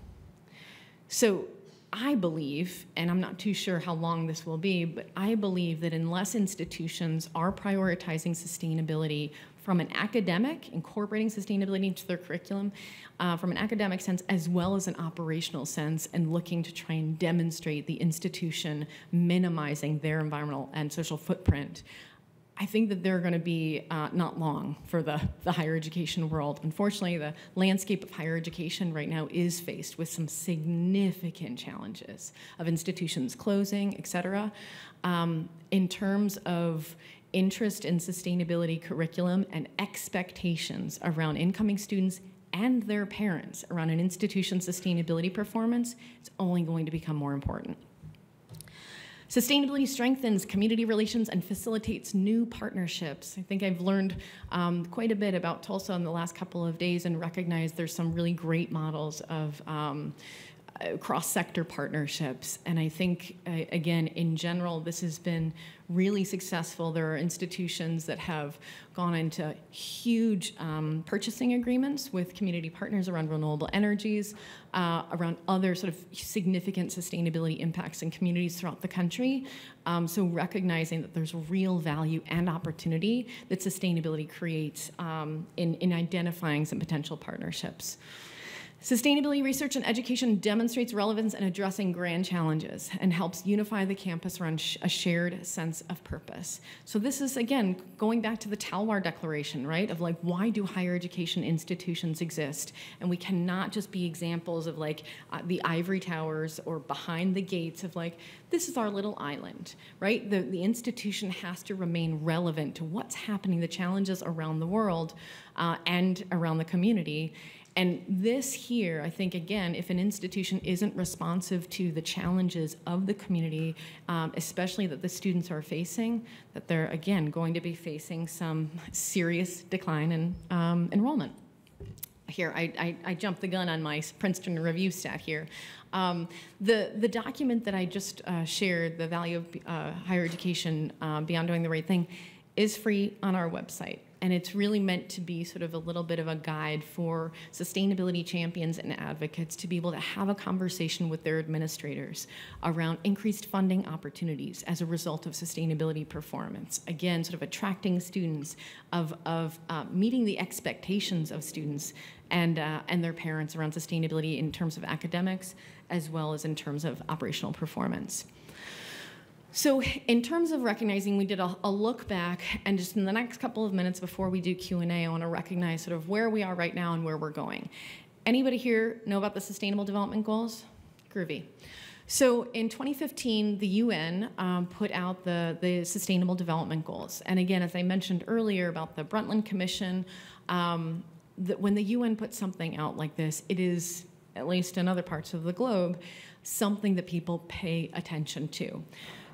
So I believe, and I'm not too sure how long this will be, but I believe that unless institutions are prioritizing sustainability from an academic, incorporating sustainability into their curriculum, uh, from an academic sense as well as an operational sense, and looking to try and demonstrate the institution minimizing their environmental and social footprint, I think that they're going to be uh, not long for the, the higher education world. Unfortunately, the landscape of higher education right now is faced with some significant challenges of institutions closing, et cetera. Um, in terms of interest in sustainability curriculum and expectations around incoming students and their parents around an institution's sustainability performance, it's only going to become more important. Sustainability strengthens community relations and facilitates new partnerships. I think I've learned um, quite a bit about Tulsa in the last couple of days and recognize there's some really great models of um, uh, cross-sector partnerships. And I think, uh, again, in general, this has been really successful. There are institutions that have gone into huge um, purchasing agreements with community partners around renewable energies, uh, around other sort of significant sustainability impacts in communities throughout the country. Um, so recognizing that there's real value and opportunity that sustainability creates um, in, in identifying some potential partnerships. Sustainability research and education demonstrates relevance in addressing grand challenges and helps unify the campus around sh- a shared sense of purpose. So this is again going back to the Talloires Declaration, right? Of like why do higher education institutions exist? And we cannot just be examples of like uh, the ivory towers or behind the gates of like this is our little island, right? The the institution has to remain relevant to what's happening, the challenges around the world uh, and around the community. And this here, I think, again, if an institution isn't responsive to the challenges of the community, um, especially that the students are facing, that they're, again, going to be facing some serious decline in um, enrollment. Here, I, I, I, jumped the gun on my Princeton review stat here. Um, the, the document that I just uh, shared, the value of uh, higher education uh, beyond doing the right thing, is free on our website and it's really meant to be sort of a little bit of a guide for sustainability champions and advocates to be able to have a conversation with their administrators around increased funding opportunities as a result of sustainability performance. Again, sort of attracting students, of, of uh, meeting the expectations of students and, uh, and their parents around sustainability in terms of academics as well as in terms of operational performance. So in terms of recognizing, we did a, a, look back, and just in the next couple of minutes before we do Q&A, I want to recognize sort of where we are right now and where we're going. Anybody here know about the Sustainable Development Goals? Groovy. So in 2015, the UN um, put out the, the Sustainable Development Goals. And again, as I mentioned earlier about the Brundtland Commission, um, when the UN puts something out like this, it is, at least in other parts of the globe, something that people pay attention to.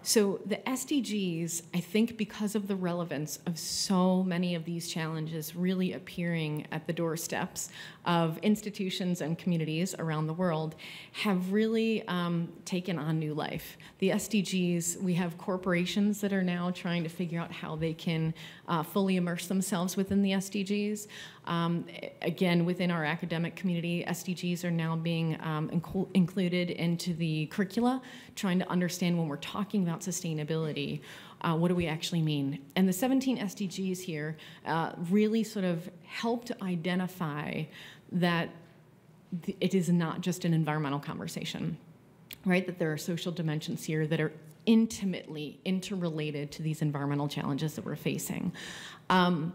So the SDGs, I think because of the relevance of so many of these challenges really appearing at the doorsteps of institutions and communities around the world, have really um, taken on new life. The SDGs, we have corporations that are now trying to figure out how they can uh, fully immerse themselves within the SDGs. Um, again, within our academic community, SDGs are now being um, inc included into the curricula, trying to understand when we're talking about sustainability, uh, what do we actually mean? And the 17 SDGs here uh, really sort of helped identify that it is not just an environmental conversation, right? That there are social dimensions here that are intimately interrelated to these environmental challenges that we're facing. Um,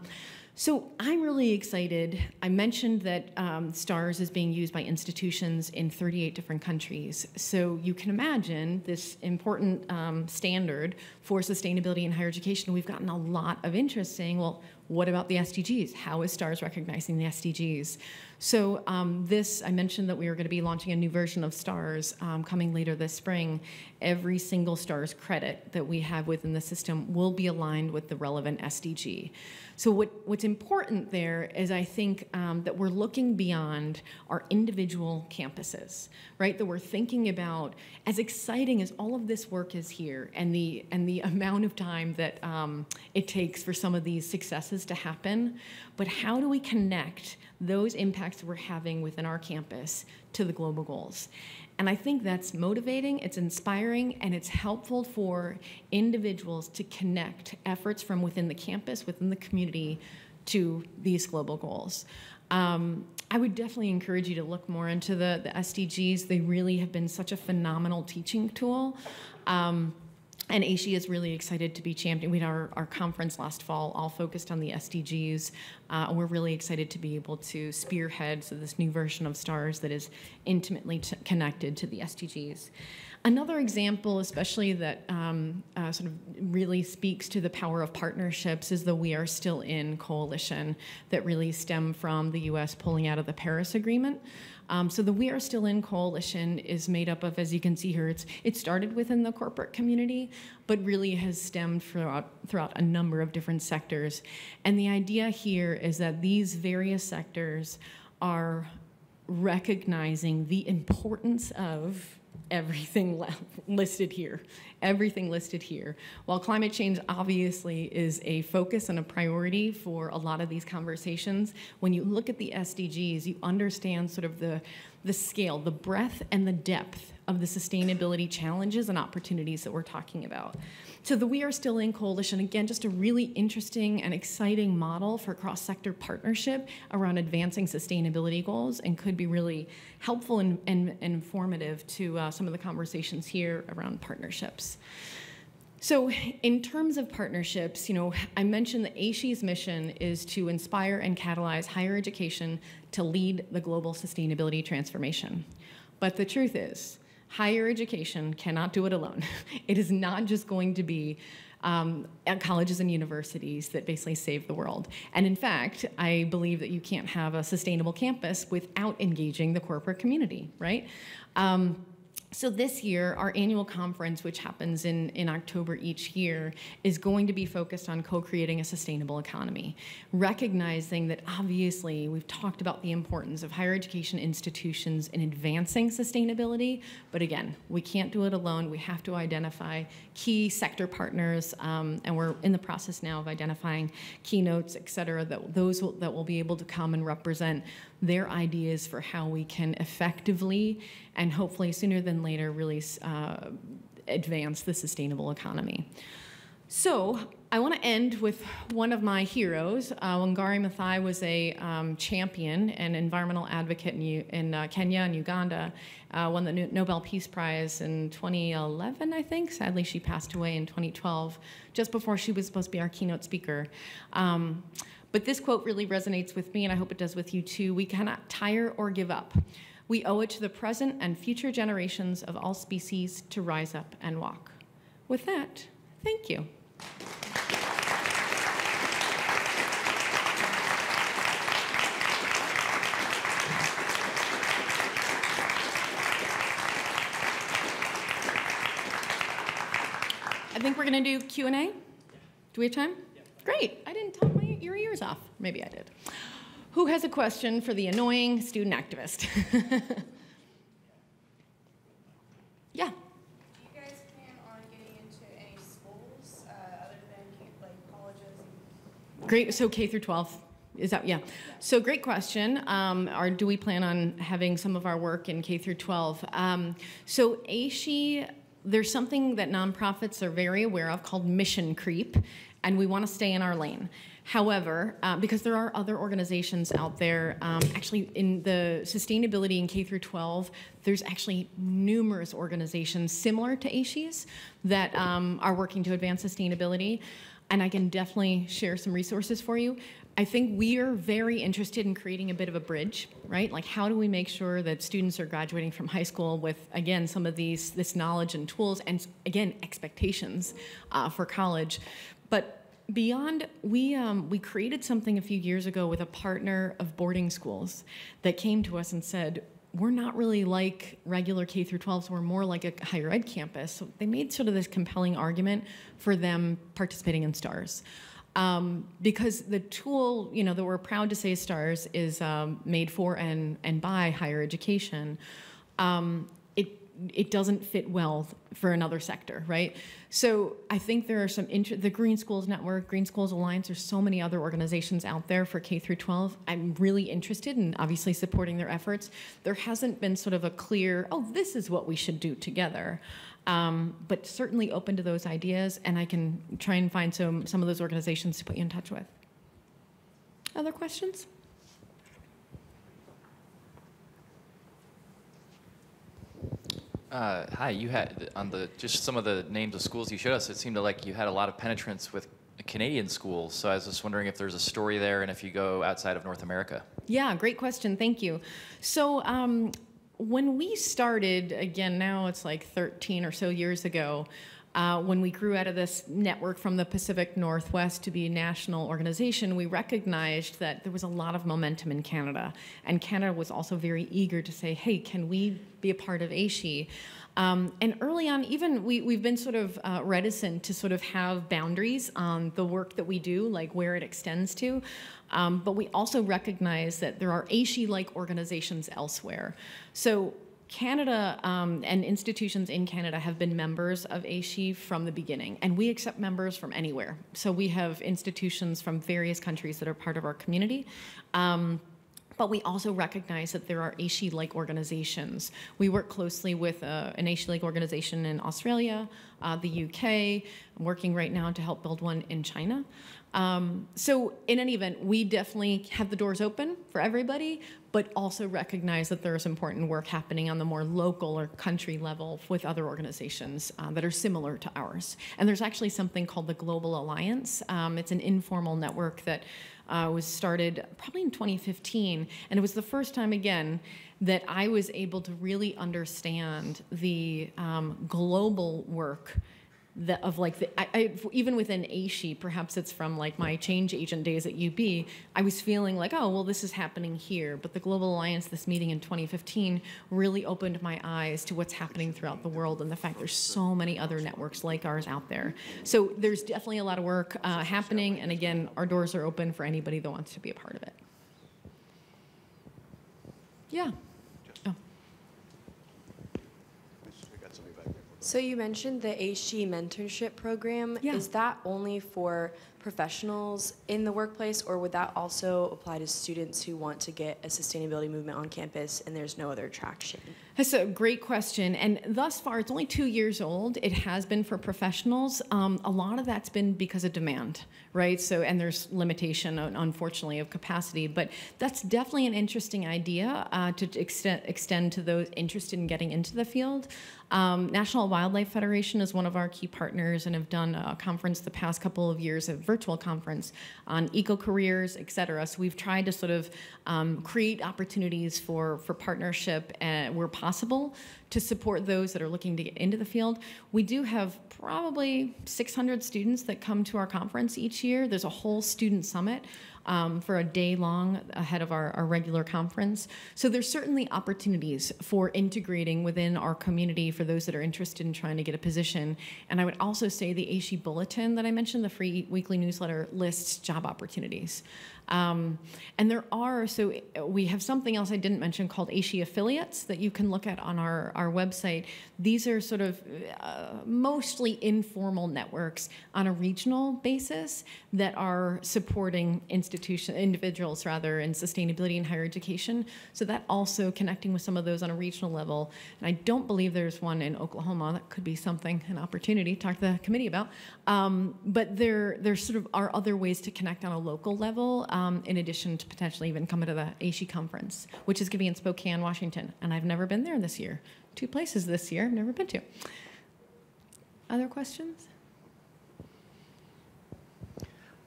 so I'm really excited. I mentioned that um, STARS is being used by institutions in 38 different countries. So you can imagine this important um, standard for sustainability in higher education. We've gotten a lot of interest saying, well, what about the SDGs? How is STARS recognizing the SDGs? So um, this, I mentioned that we were going to be launching a new version of STARS um, coming later this spring. Every single STARS credit that we have within the system will be aligned with the relevant SDG. So what, what's important there is I think um, that we're looking beyond our individual campuses, right? That we're thinking about, as exciting as all of this work is here and the, and the amount of time that um, it takes for some of these successes to happen, but how do we connect those impacts we're having within our campus to the global goals? And I think that's motivating, it's inspiring, and it's helpful for individuals to connect efforts from within the campus, within the community, to these global goals. Um, I would definitely encourage you to look more into the, the SDGs. They really have been such a phenomenal teaching tool. Um, and AASHE is really excited to be championing. We had our, our conference last fall, all focused on the SDGs. Uh, we're really excited to be able to spearhead so this new version of STARS that is intimately connected to the SDGs. Another example, especially that um, uh, sort of really speaks to the power of partnerships, is the We Are Still In coalition that really stem from the U.S. pulling out of the Paris Agreement. Um, so the We Are Still In coalition is made up of, as you can see here, it's it started within the corporate community, but really has stemmed throughout throughout a number of different sectors. And the idea here is that these various sectors are recognizing the importance of everything listed here. Everything listed here. While climate change obviously is a focus and a priority for a lot of these conversations, when you look at the SDGs, you understand sort of the, the scale, the breadth and the depth of the sustainability challenges and opportunities that we're talking about. So the We Are Still In Coalition, again, just a really interesting and exciting model for cross-sector partnership around advancing sustainability goals and could be really helpful and, and, and informative to uh, some of the conversations here around partnerships. So, in terms of partnerships, you know, I mentioned that AASHE's mission is to inspire and catalyze higher education to lead the global sustainability transformation. But the truth is, higher education cannot do it alone. It is not just going to be um, colleges and universities that basically save the world. And in fact, I believe that you can't have a sustainable campus without engaging the corporate community, right? Um, so this year, our annual conference, which happens in, in October each year, is going to be focused on co-creating a sustainable economy, recognizing that obviously we've talked about the importance of higher education institutions in advancing sustainability, but again, we can't do it alone. We have to identify key sector partners, um, and we're in the process now of identifying keynotes, et cetera, that those will, that will be able to come and represent their ideas for how we can effectively and hopefully sooner than later really uh, advance the sustainable economy. So I want to end with one of my heroes. Uh, Wangari Maathai was a um, champion and environmental advocate in, in uh, Kenya and Uganda, uh, won the Nobel Peace Prize in 2011, I think. Sadly, she passed away in 2012, just before she was supposed to be our keynote speaker. Um, but this quote really resonates with me, and I hope it does with you too. We cannot tire or give up. We owe it to the present and future generations of all species to rise up and walk. With that, thank you. I think we're going to do Q&A. Do we have time? Great. I didn't talk my, your ears off. Maybe I did. Who has a question for the annoying student activist? yeah. Do you guys plan on getting into any schools uh, other than like colleges? Great. So K through 12. Is that yeah? So great question. Um, or do we plan on having some of our work in K through 12? Um, so AASHE, there's something that nonprofits are very aware of called mission creep, and we want to stay in our lane. However, uh, because there are other organizations out there, um, actually in the sustainability in K through 12, there's actually numerous organizations similar to AASHE's that um, are working to advance sustainability. And I can definitely share some resources for you. I think we are very interested in creating a bit of a bridge, right? Like how do we make sure that students are graduating from high school with, again, some of these this knowledge and tools, and again, expectations uh, for college, but beyond we um, we created something a few years ago with a partner of boarding schools that came to us and said we're not really like regular K through 12s. We're more like a higher ed campus. So they made sort of this compelling argument for them participating in STARS. Um, because the tool, you know, that we're proud to say STARS is um, made for and, and by higher education. Um, it doesn't fit well for another sector, right? So I think there are some inter- the Green Schools Network, Green Schools Alliance. There's so many other organizations out there for K through 12. I'm really interested in obviously supporting their efforts. There hasn't been sort of a clear, oh, this is what we should do together. Um, but certainly open to those ideas, and I can try and find some some of those organizations to put you in touch with. Other questions? Uh, hi, you had on the just some of the names of schools you showed us. It seemed like you had a lot of penetrance with Canadian schools. So I was just wondering if there's a story there, and if you go outside of North America. Yeah, great question. Thank you. So um, when we started, again, now it's like 13 or so years ago. Uh, when we grew out of this network from the Pacific Northwest to be a national organization, we recognized that there was a lot of momentum in Canada. And Canada was also very eager to say, hey, can we be a part of AASHE? Um, and early on, even we, we've been sort of uh, reticent to sort of have boundaries on the work that we do, like where it extends to. Um, but we also recognize that there are AASHE like organizations elsewhere. So Canada um, and institutions in Canada have been members of AASHE from the beginning, and we accept members from anywhere. So we have institutions from various countries that are part of our community. Um, but we also recognize that there are AASHE-like organizations. We work closely with uh, an AASHE-like organization in Australia, uh, the UK, I'm working right now to help build one in China. Um, so, in any event, we definitely have the doors open for everybody, but also recognize that there's important work happening on the more local or country level with other organizations uh, that are similar to ours. And there's actually something called the Global Alliance. Um, it's an informal network that uh, was started probably in 2015, and it was the first time again that I was able to really understand the um, global work the, of like the, I, I, even within AASHE, perhaps it's from like my change agent days at UB, I was feeling like, oh, well, this is happening here. But the Global Alliance, this meeting in 2015, really opened my eyes to what's happening throughout the world and the fact there's so many other networks like ours out there. So there's definitely a lot of work uh, happening. And again, our doors are open for anybody that wants to be a part of it. Yeah. So you mentioned the AASHE mentorship program. Yeah. Is that only for professionals in the workplace, or would that also apply to students who want to get a sustainability movement on campus and there's no other traction? That's a great question. And thus far, it's only two years old. It has been for professionals. Um, a lot of that's been because of demand, right? So, and there's limitation, unfortunately, of capacity. But that's definitely an interesting idea uh, to extend, extend to those interested in getting into the field. Um, National Wildlife Federation is one of our key partners and have done a conference the past couple of years, a virtual conference on eco careers, et cetera. So we've tried to sort of um, create opportunities for, for partnership uh, where possible to support those that are looking to get into the field. We do have probably 600 students that come to our conference each year. There's a whole student summit um, for a day long ahead of our, our regular conference. So there's certainly opportunities for integrating within our community for those that are interested in trying to get a position. And I would also say the AASHE Bulletin that I mentioned, the free weekly newsletter, lists job opportunities. Um, and there are, so we have something else I didn't mention called AASHE affiliates that you can look at on our, our website. These are sort of uh, mostly informal networks on a regional basis that are supporting institution individuals rather in sustainability and higher education. So that also connecting with some of those on a regional level. And I don't believe there's one in Oklahoma. That could be something, an opportunity to talk to the committee about. Um, but there, there sort of are other ways to connect on a local level um, in addition to potentially even coming to the AASHE conference, which is going to be in Spokane, Washington. And I've never been there this year. Two places this year, I've never been to. Other questions?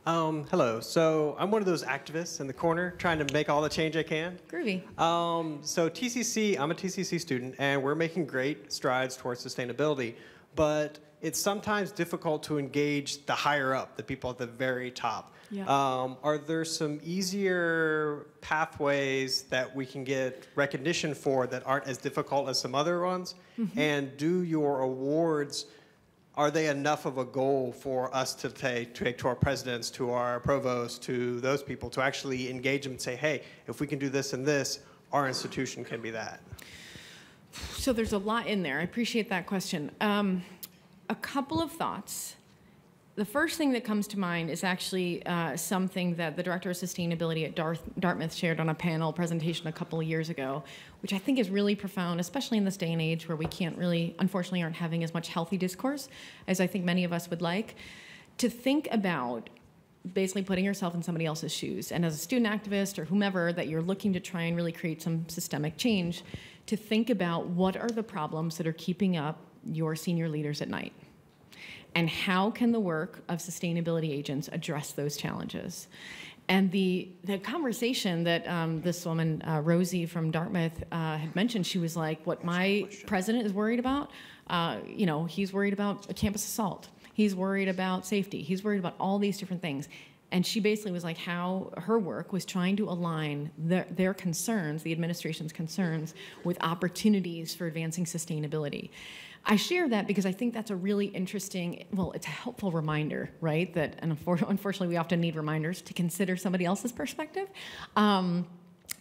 Um, hello. So I'm one of those activists in the corner trying to make all the change I can. Groovy. Um, so TCC, I'm a TCC student, and we're making great strides towards sustainability. But it's sometimes difficult to engage the higher up, the people at the very top. Yeah. Um, are there some easier pathways that we can get recognition for that aren't as difficult as some other ones? Mm-hmm. And do your awards, are they enough of a goal for us to take, to take to our presidents, to our provosts, to those people to actually engage them and say, hey, if we can do this and this, our institution can be that? So there's a lot in there. I appreciate that question. Um, a couple of thoughts the first thing that comes to mind is actually uh, something that the director of sustainability at Darth, Dartmouth shared on a panel presentation a couple of years ago, which I think is really profound, especially in this day and age where we can't really, unfortunately, aren't having as much healthy discourse as I think many of us would like. To think about basically putting yourself in somebody else's shoes, and as a student activist or whomever that you're looking to try and really create some systemic change, to think about what are the problems that are keeping up your senior leaders at night and how can the work of sustainability agents address those challenges? And the, the conversation that um, this woman, uh, Rosie from Dartmouth, uh, had mentioned, she was like, What my president is worried about, uh, you know, he's worried about a campus assault. He's worried about safety. He's worried about all these different things. And she basically was like, how her work was trying to align their, their concerns, the administration's concerns, with opportunities for advancing sustainability. I share that because I think that's a really interesting, well, it's a helpful reminder, right? That, and unfortunately, we often need reminders to consider somebody else's perspective. Um,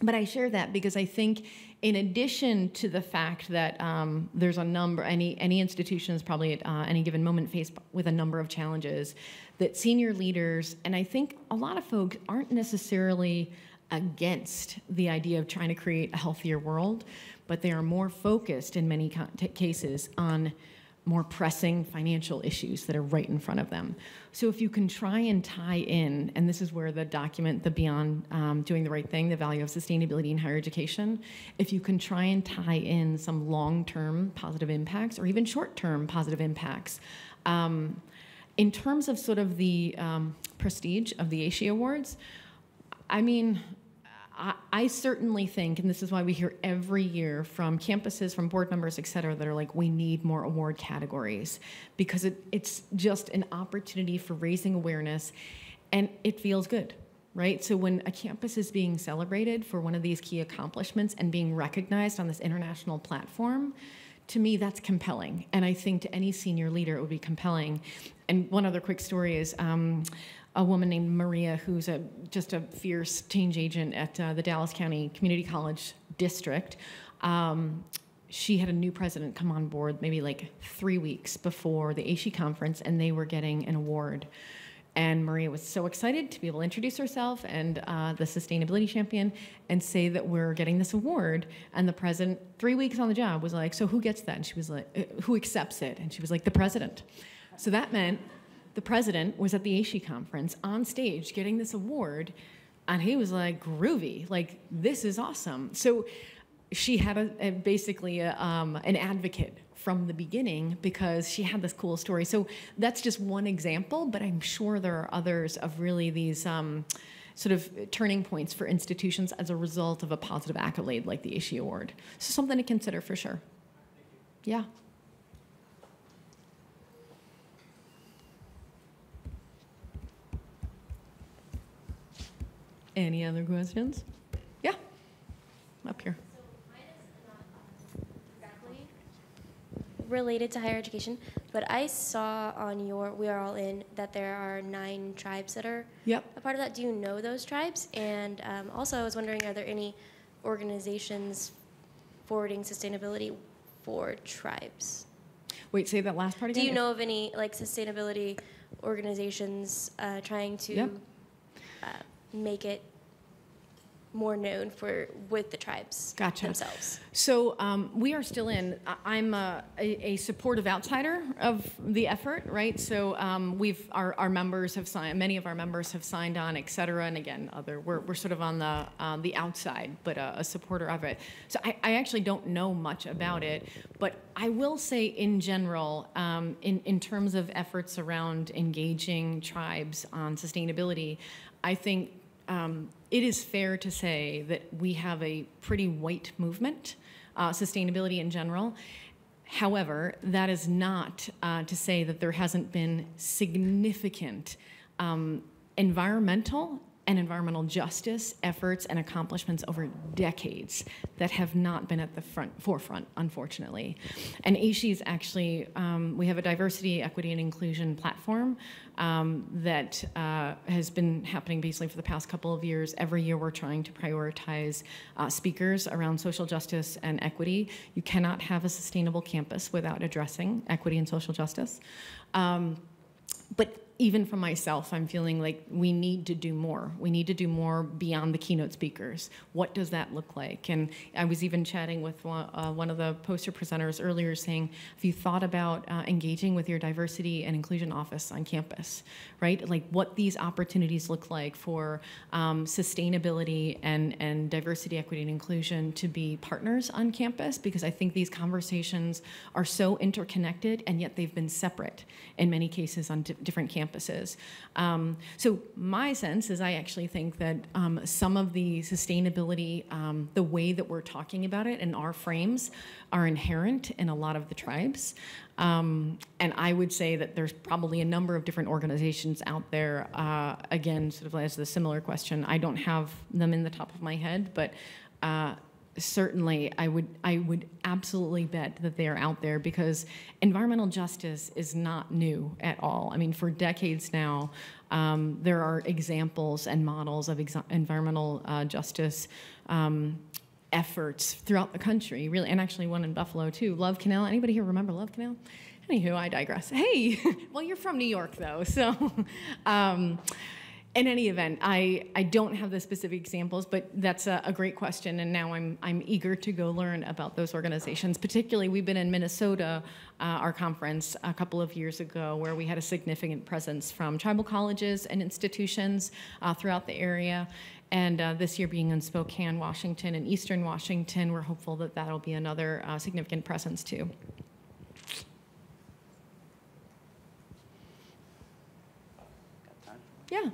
but I share that because I think, in addition to the fact that um, there's a number, any any institution is probably at uh, any given moment faced with a number of challenges, that senior leaders and I think a lot of folks aren't necessarily against the idea of trying to create a healthier world, but they are more focused in many cases on more pressing financial issues that are right in front of them. So if you can try and tie in, and this is where the document, the Beyond um, Doing the Right Thing, the value of sustainability in higher education, if you can try and tie in some long-term positive impacts or even short-term positive impacts. Um, in terms of sort of the um, prestige of the AASHE Awards, I mean, I, I certainly think, and this is why we hear every year from campuses, from board members, et cetera, that are like, we need more award categories because it, it's just an opportunity for raising awareness and it feels good, right? So when a campus is being celebrated for one of these key accomplishments and being recognized on this international platform, to me, that's compelling. And I think to any senior leader, it would be compelling. And one other quick story is um, a woman named Maria, who's a just a fierce change agent at uh, the Dallas County Community College District. Um, she had a new president come on board maybe like three weeks before the AASHE conference, and they were getting an award. And Maria was so excited to be able to introduce herself and uh, the sustainability champion and say that we're getting this award. And the president, three weeks on the job, was like, So who gets that? And she was like, uh, Who accepts it? And she was like, The president. So that meant the president was at the AASHE conference on stage getting this award, and he was like, groovy, like, this is awesome. So she had a, a basically a, um, an advocate from the beginning because she had this cool story. So that's just one example, but I'm sure there are others of really these um, sort of turning points for institutions as a result of a positive accolade like the AASHE Award. So something to consider for sure. Yeah. Any other questions? Yeah, up here. related to higher education, but I saw on your We Are All In that there are nine tribes that are Yep. a part of that. Do you know those tribes? And um, also, I was wondering, are there any organizations forwarding sustainability for tribes? Wait, say that last part again. Do you know of any like sustainability organizations uh, trying to Yep. Make it more known for with the tribes Gotcha. themselves? So um, we are still in. I'm a, a, a supportive outsider of the effort, right? So um, we've our, our members have signed. Many of our members have signed on, et cetera. And again, other we're, we're sort of on the um, the outside, but a, a supporter of it. So I, I actually don't know much about it, but I will say in general, um, in in terms of efforts around engaging tribes on sustainability, I think um, it is fair to say that we have a pretty white movement, uh, sustainability in general. However, that is not uh, to say that there hasn't been significant um, environmental and environmental justice efforts and accomplishments over decades that have not been at the front forefront, unfortunately. And AASHE is actually um, we have a diversity, equity, and inclusion platform um, that uh, has been happening basically for the past couple of years. Every year, we're trying to prioritize uh, speakers around social justice and equity. You cannot have a sustainable campus without addressing equity and social justice. Um, but even for myself, I'm feeling like we need to do more. We need to do more beyond the keynote speakers. What does that look like? And I was even chatting with one, uh, one of the poster presenters earlier saying, have you thought about uh, engaging with your diversity and inclusion office on campus, right? Like what these opportunities look like for um, sustainability and, and diversity, equity, and inclusion to be partners on campus because I think these conversations are so interconnected and yet they've been separate in many cases on di- different campuses. Um, so my sense is I actually think that um, some of the sustainability, um, the way that we're talking about it in our frames, are inherent in a lot of the tribes. Um, and I would say that there's probably a number of different organizations out there. Uh, again, sort of as the similar question, I don't have them in the top of my head, but. Uh, certainly I would I would absolutely bet that they are out there because environmental justice is not new at all. I mean, for decades now, um, there are examples and models of environmental uh, justice. Um, efforts throughout the country really and actually one in buffalo too love canal anybody here remember love canal anywho i digress hey well you're from new york though so um, in any event, I, I don't have the specific examples, but that's a, a, great question, and now I'm, I'm eager to go learn about those organizations. Particularly, we've been in Minnesota, uh, our conference, a couple of years ago, where we had a significant presence from tribal colleges and institutions uh, throughout the area. And uh, this year being in Spokane, Washington, and Eastern Washington, we're hopeful that that'll be another uh, significant presence too. Yeah.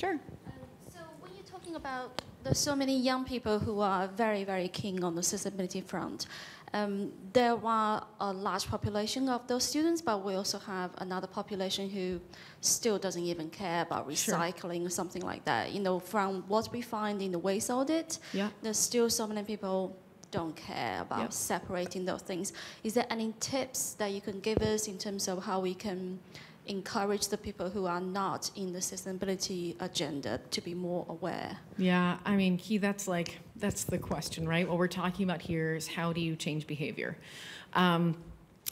Sure. Um, so when you're talking about there's so many young people who are very, very keen on the sustainability front, um, there are a large population of those students, but we also have another population who still doesn't even care about recycling sure. or something like that. You know, from what we find in the waste audit, yeah. there's still so many people don't care about yep. separating those things. Is there any tips that you can give us in terms of how we can encourage the people who are not in the sustainability agenda to be more aware? Yeah, I mean, Key, that's like, that's the question, right? What we're talking about here is how do you change behavior? Um,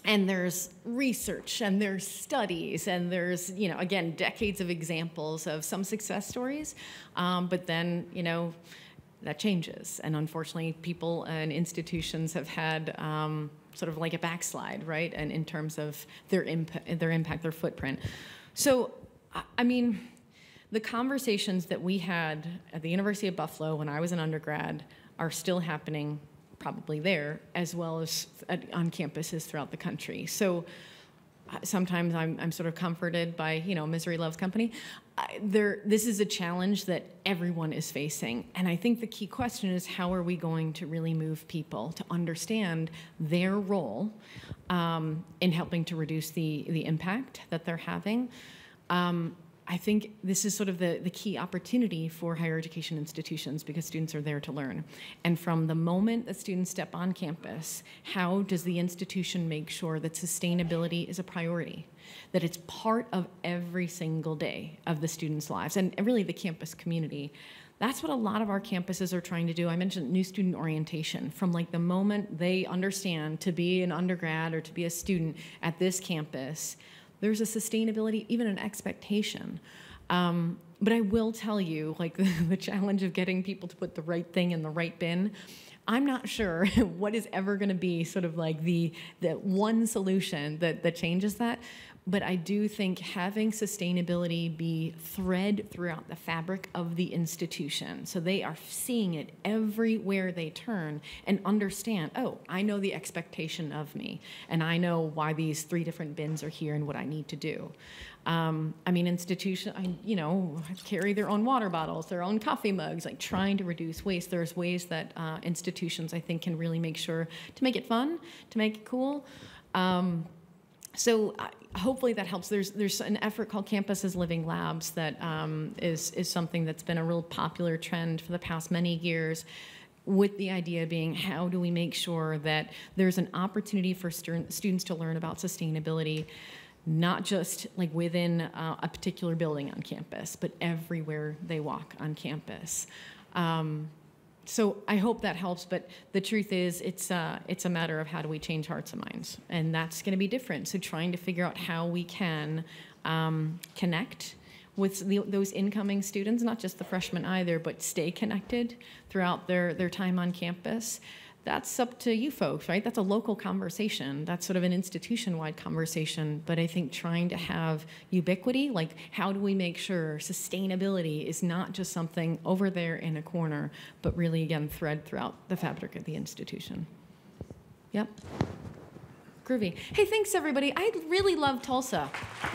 and there's research and there's studies and there's you know again decades of examples of some success stories um, but then you know that changes and unfortunately people and institutions have had um, sort of like a backslide, right? And in terms of their impact, their impact, their footprint. So, I mean, the conversations that we had at the University of Buffalo when I was an undergrad are still happening probably there as well as on campuses throughout the country. So uh, sometimes I'm, I'm sort of comforted by, you know, misery loves company. There, this is a challenge that everyone is facing. And I think the key question is how are we going to really move people to understand their role um, in helping to reduce the, the impact that they're having? Um, I think this is sort of the, the key opportunity for higher education institutions because students are there to learn. And from the moment that students step on campus, how does the institution make sure that sustainability is a priority? That it's part of every single day of the students' lives and really the campus community. That's what a lot of our campuses are trying to do. I mentioned new student orientation. From like the moment they understand to be an undergrad or to be a student at this campus, there's a sustainability, even an expectation. Um, but I will tell you, like the, the, challenge of getting people to put the right thing in the right bin. I'm not sure what is ever going to be sort of like the the one solution that that changes that but I do think having sustainability be thread throughout the fabric of the institution. So they are seeing it everywhere they turn and understand, oh, I know the expectation of me, and I know why these three different bins are here and what I need to do. Um, I mean, institution, I, you know, carry their own water bottles, their own coffee mugs, like trying to reduce waste. There's ways that uh, institutions, I think, can really make sure to make it fun, to make it cool. Um, so hopefully that helps. There's there's an effort called Campus as Living Labs that um, is is something that's been a real popular trend for the past many years. With the idea being, how do we make sure that there's an opportunity for stu- students to learn about sustainability, not just like within uh, a particular building on campus, but everywhere they walk on campus. Um, so I hope that helps. But the truth is, it's uh, it's a matter of how do we change hearts and minds, and that's going to be different. So trying to figure out how we can um, connect with the, those incoming students, not just the freshmen either, but stay connected throughout their their time on campus that's up to you folks, right? That's a local conversation. That's sort of an institution wide conversation. But I think trying to have ubiquity, like how do we make sure sustainability is not just something over there in a corner, but really, again, thread throughout the fabric of the institution. Yep. Groovy. Hey, thanks everybody. I really love Tulsa.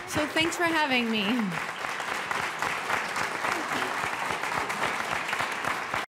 So thanks for having me.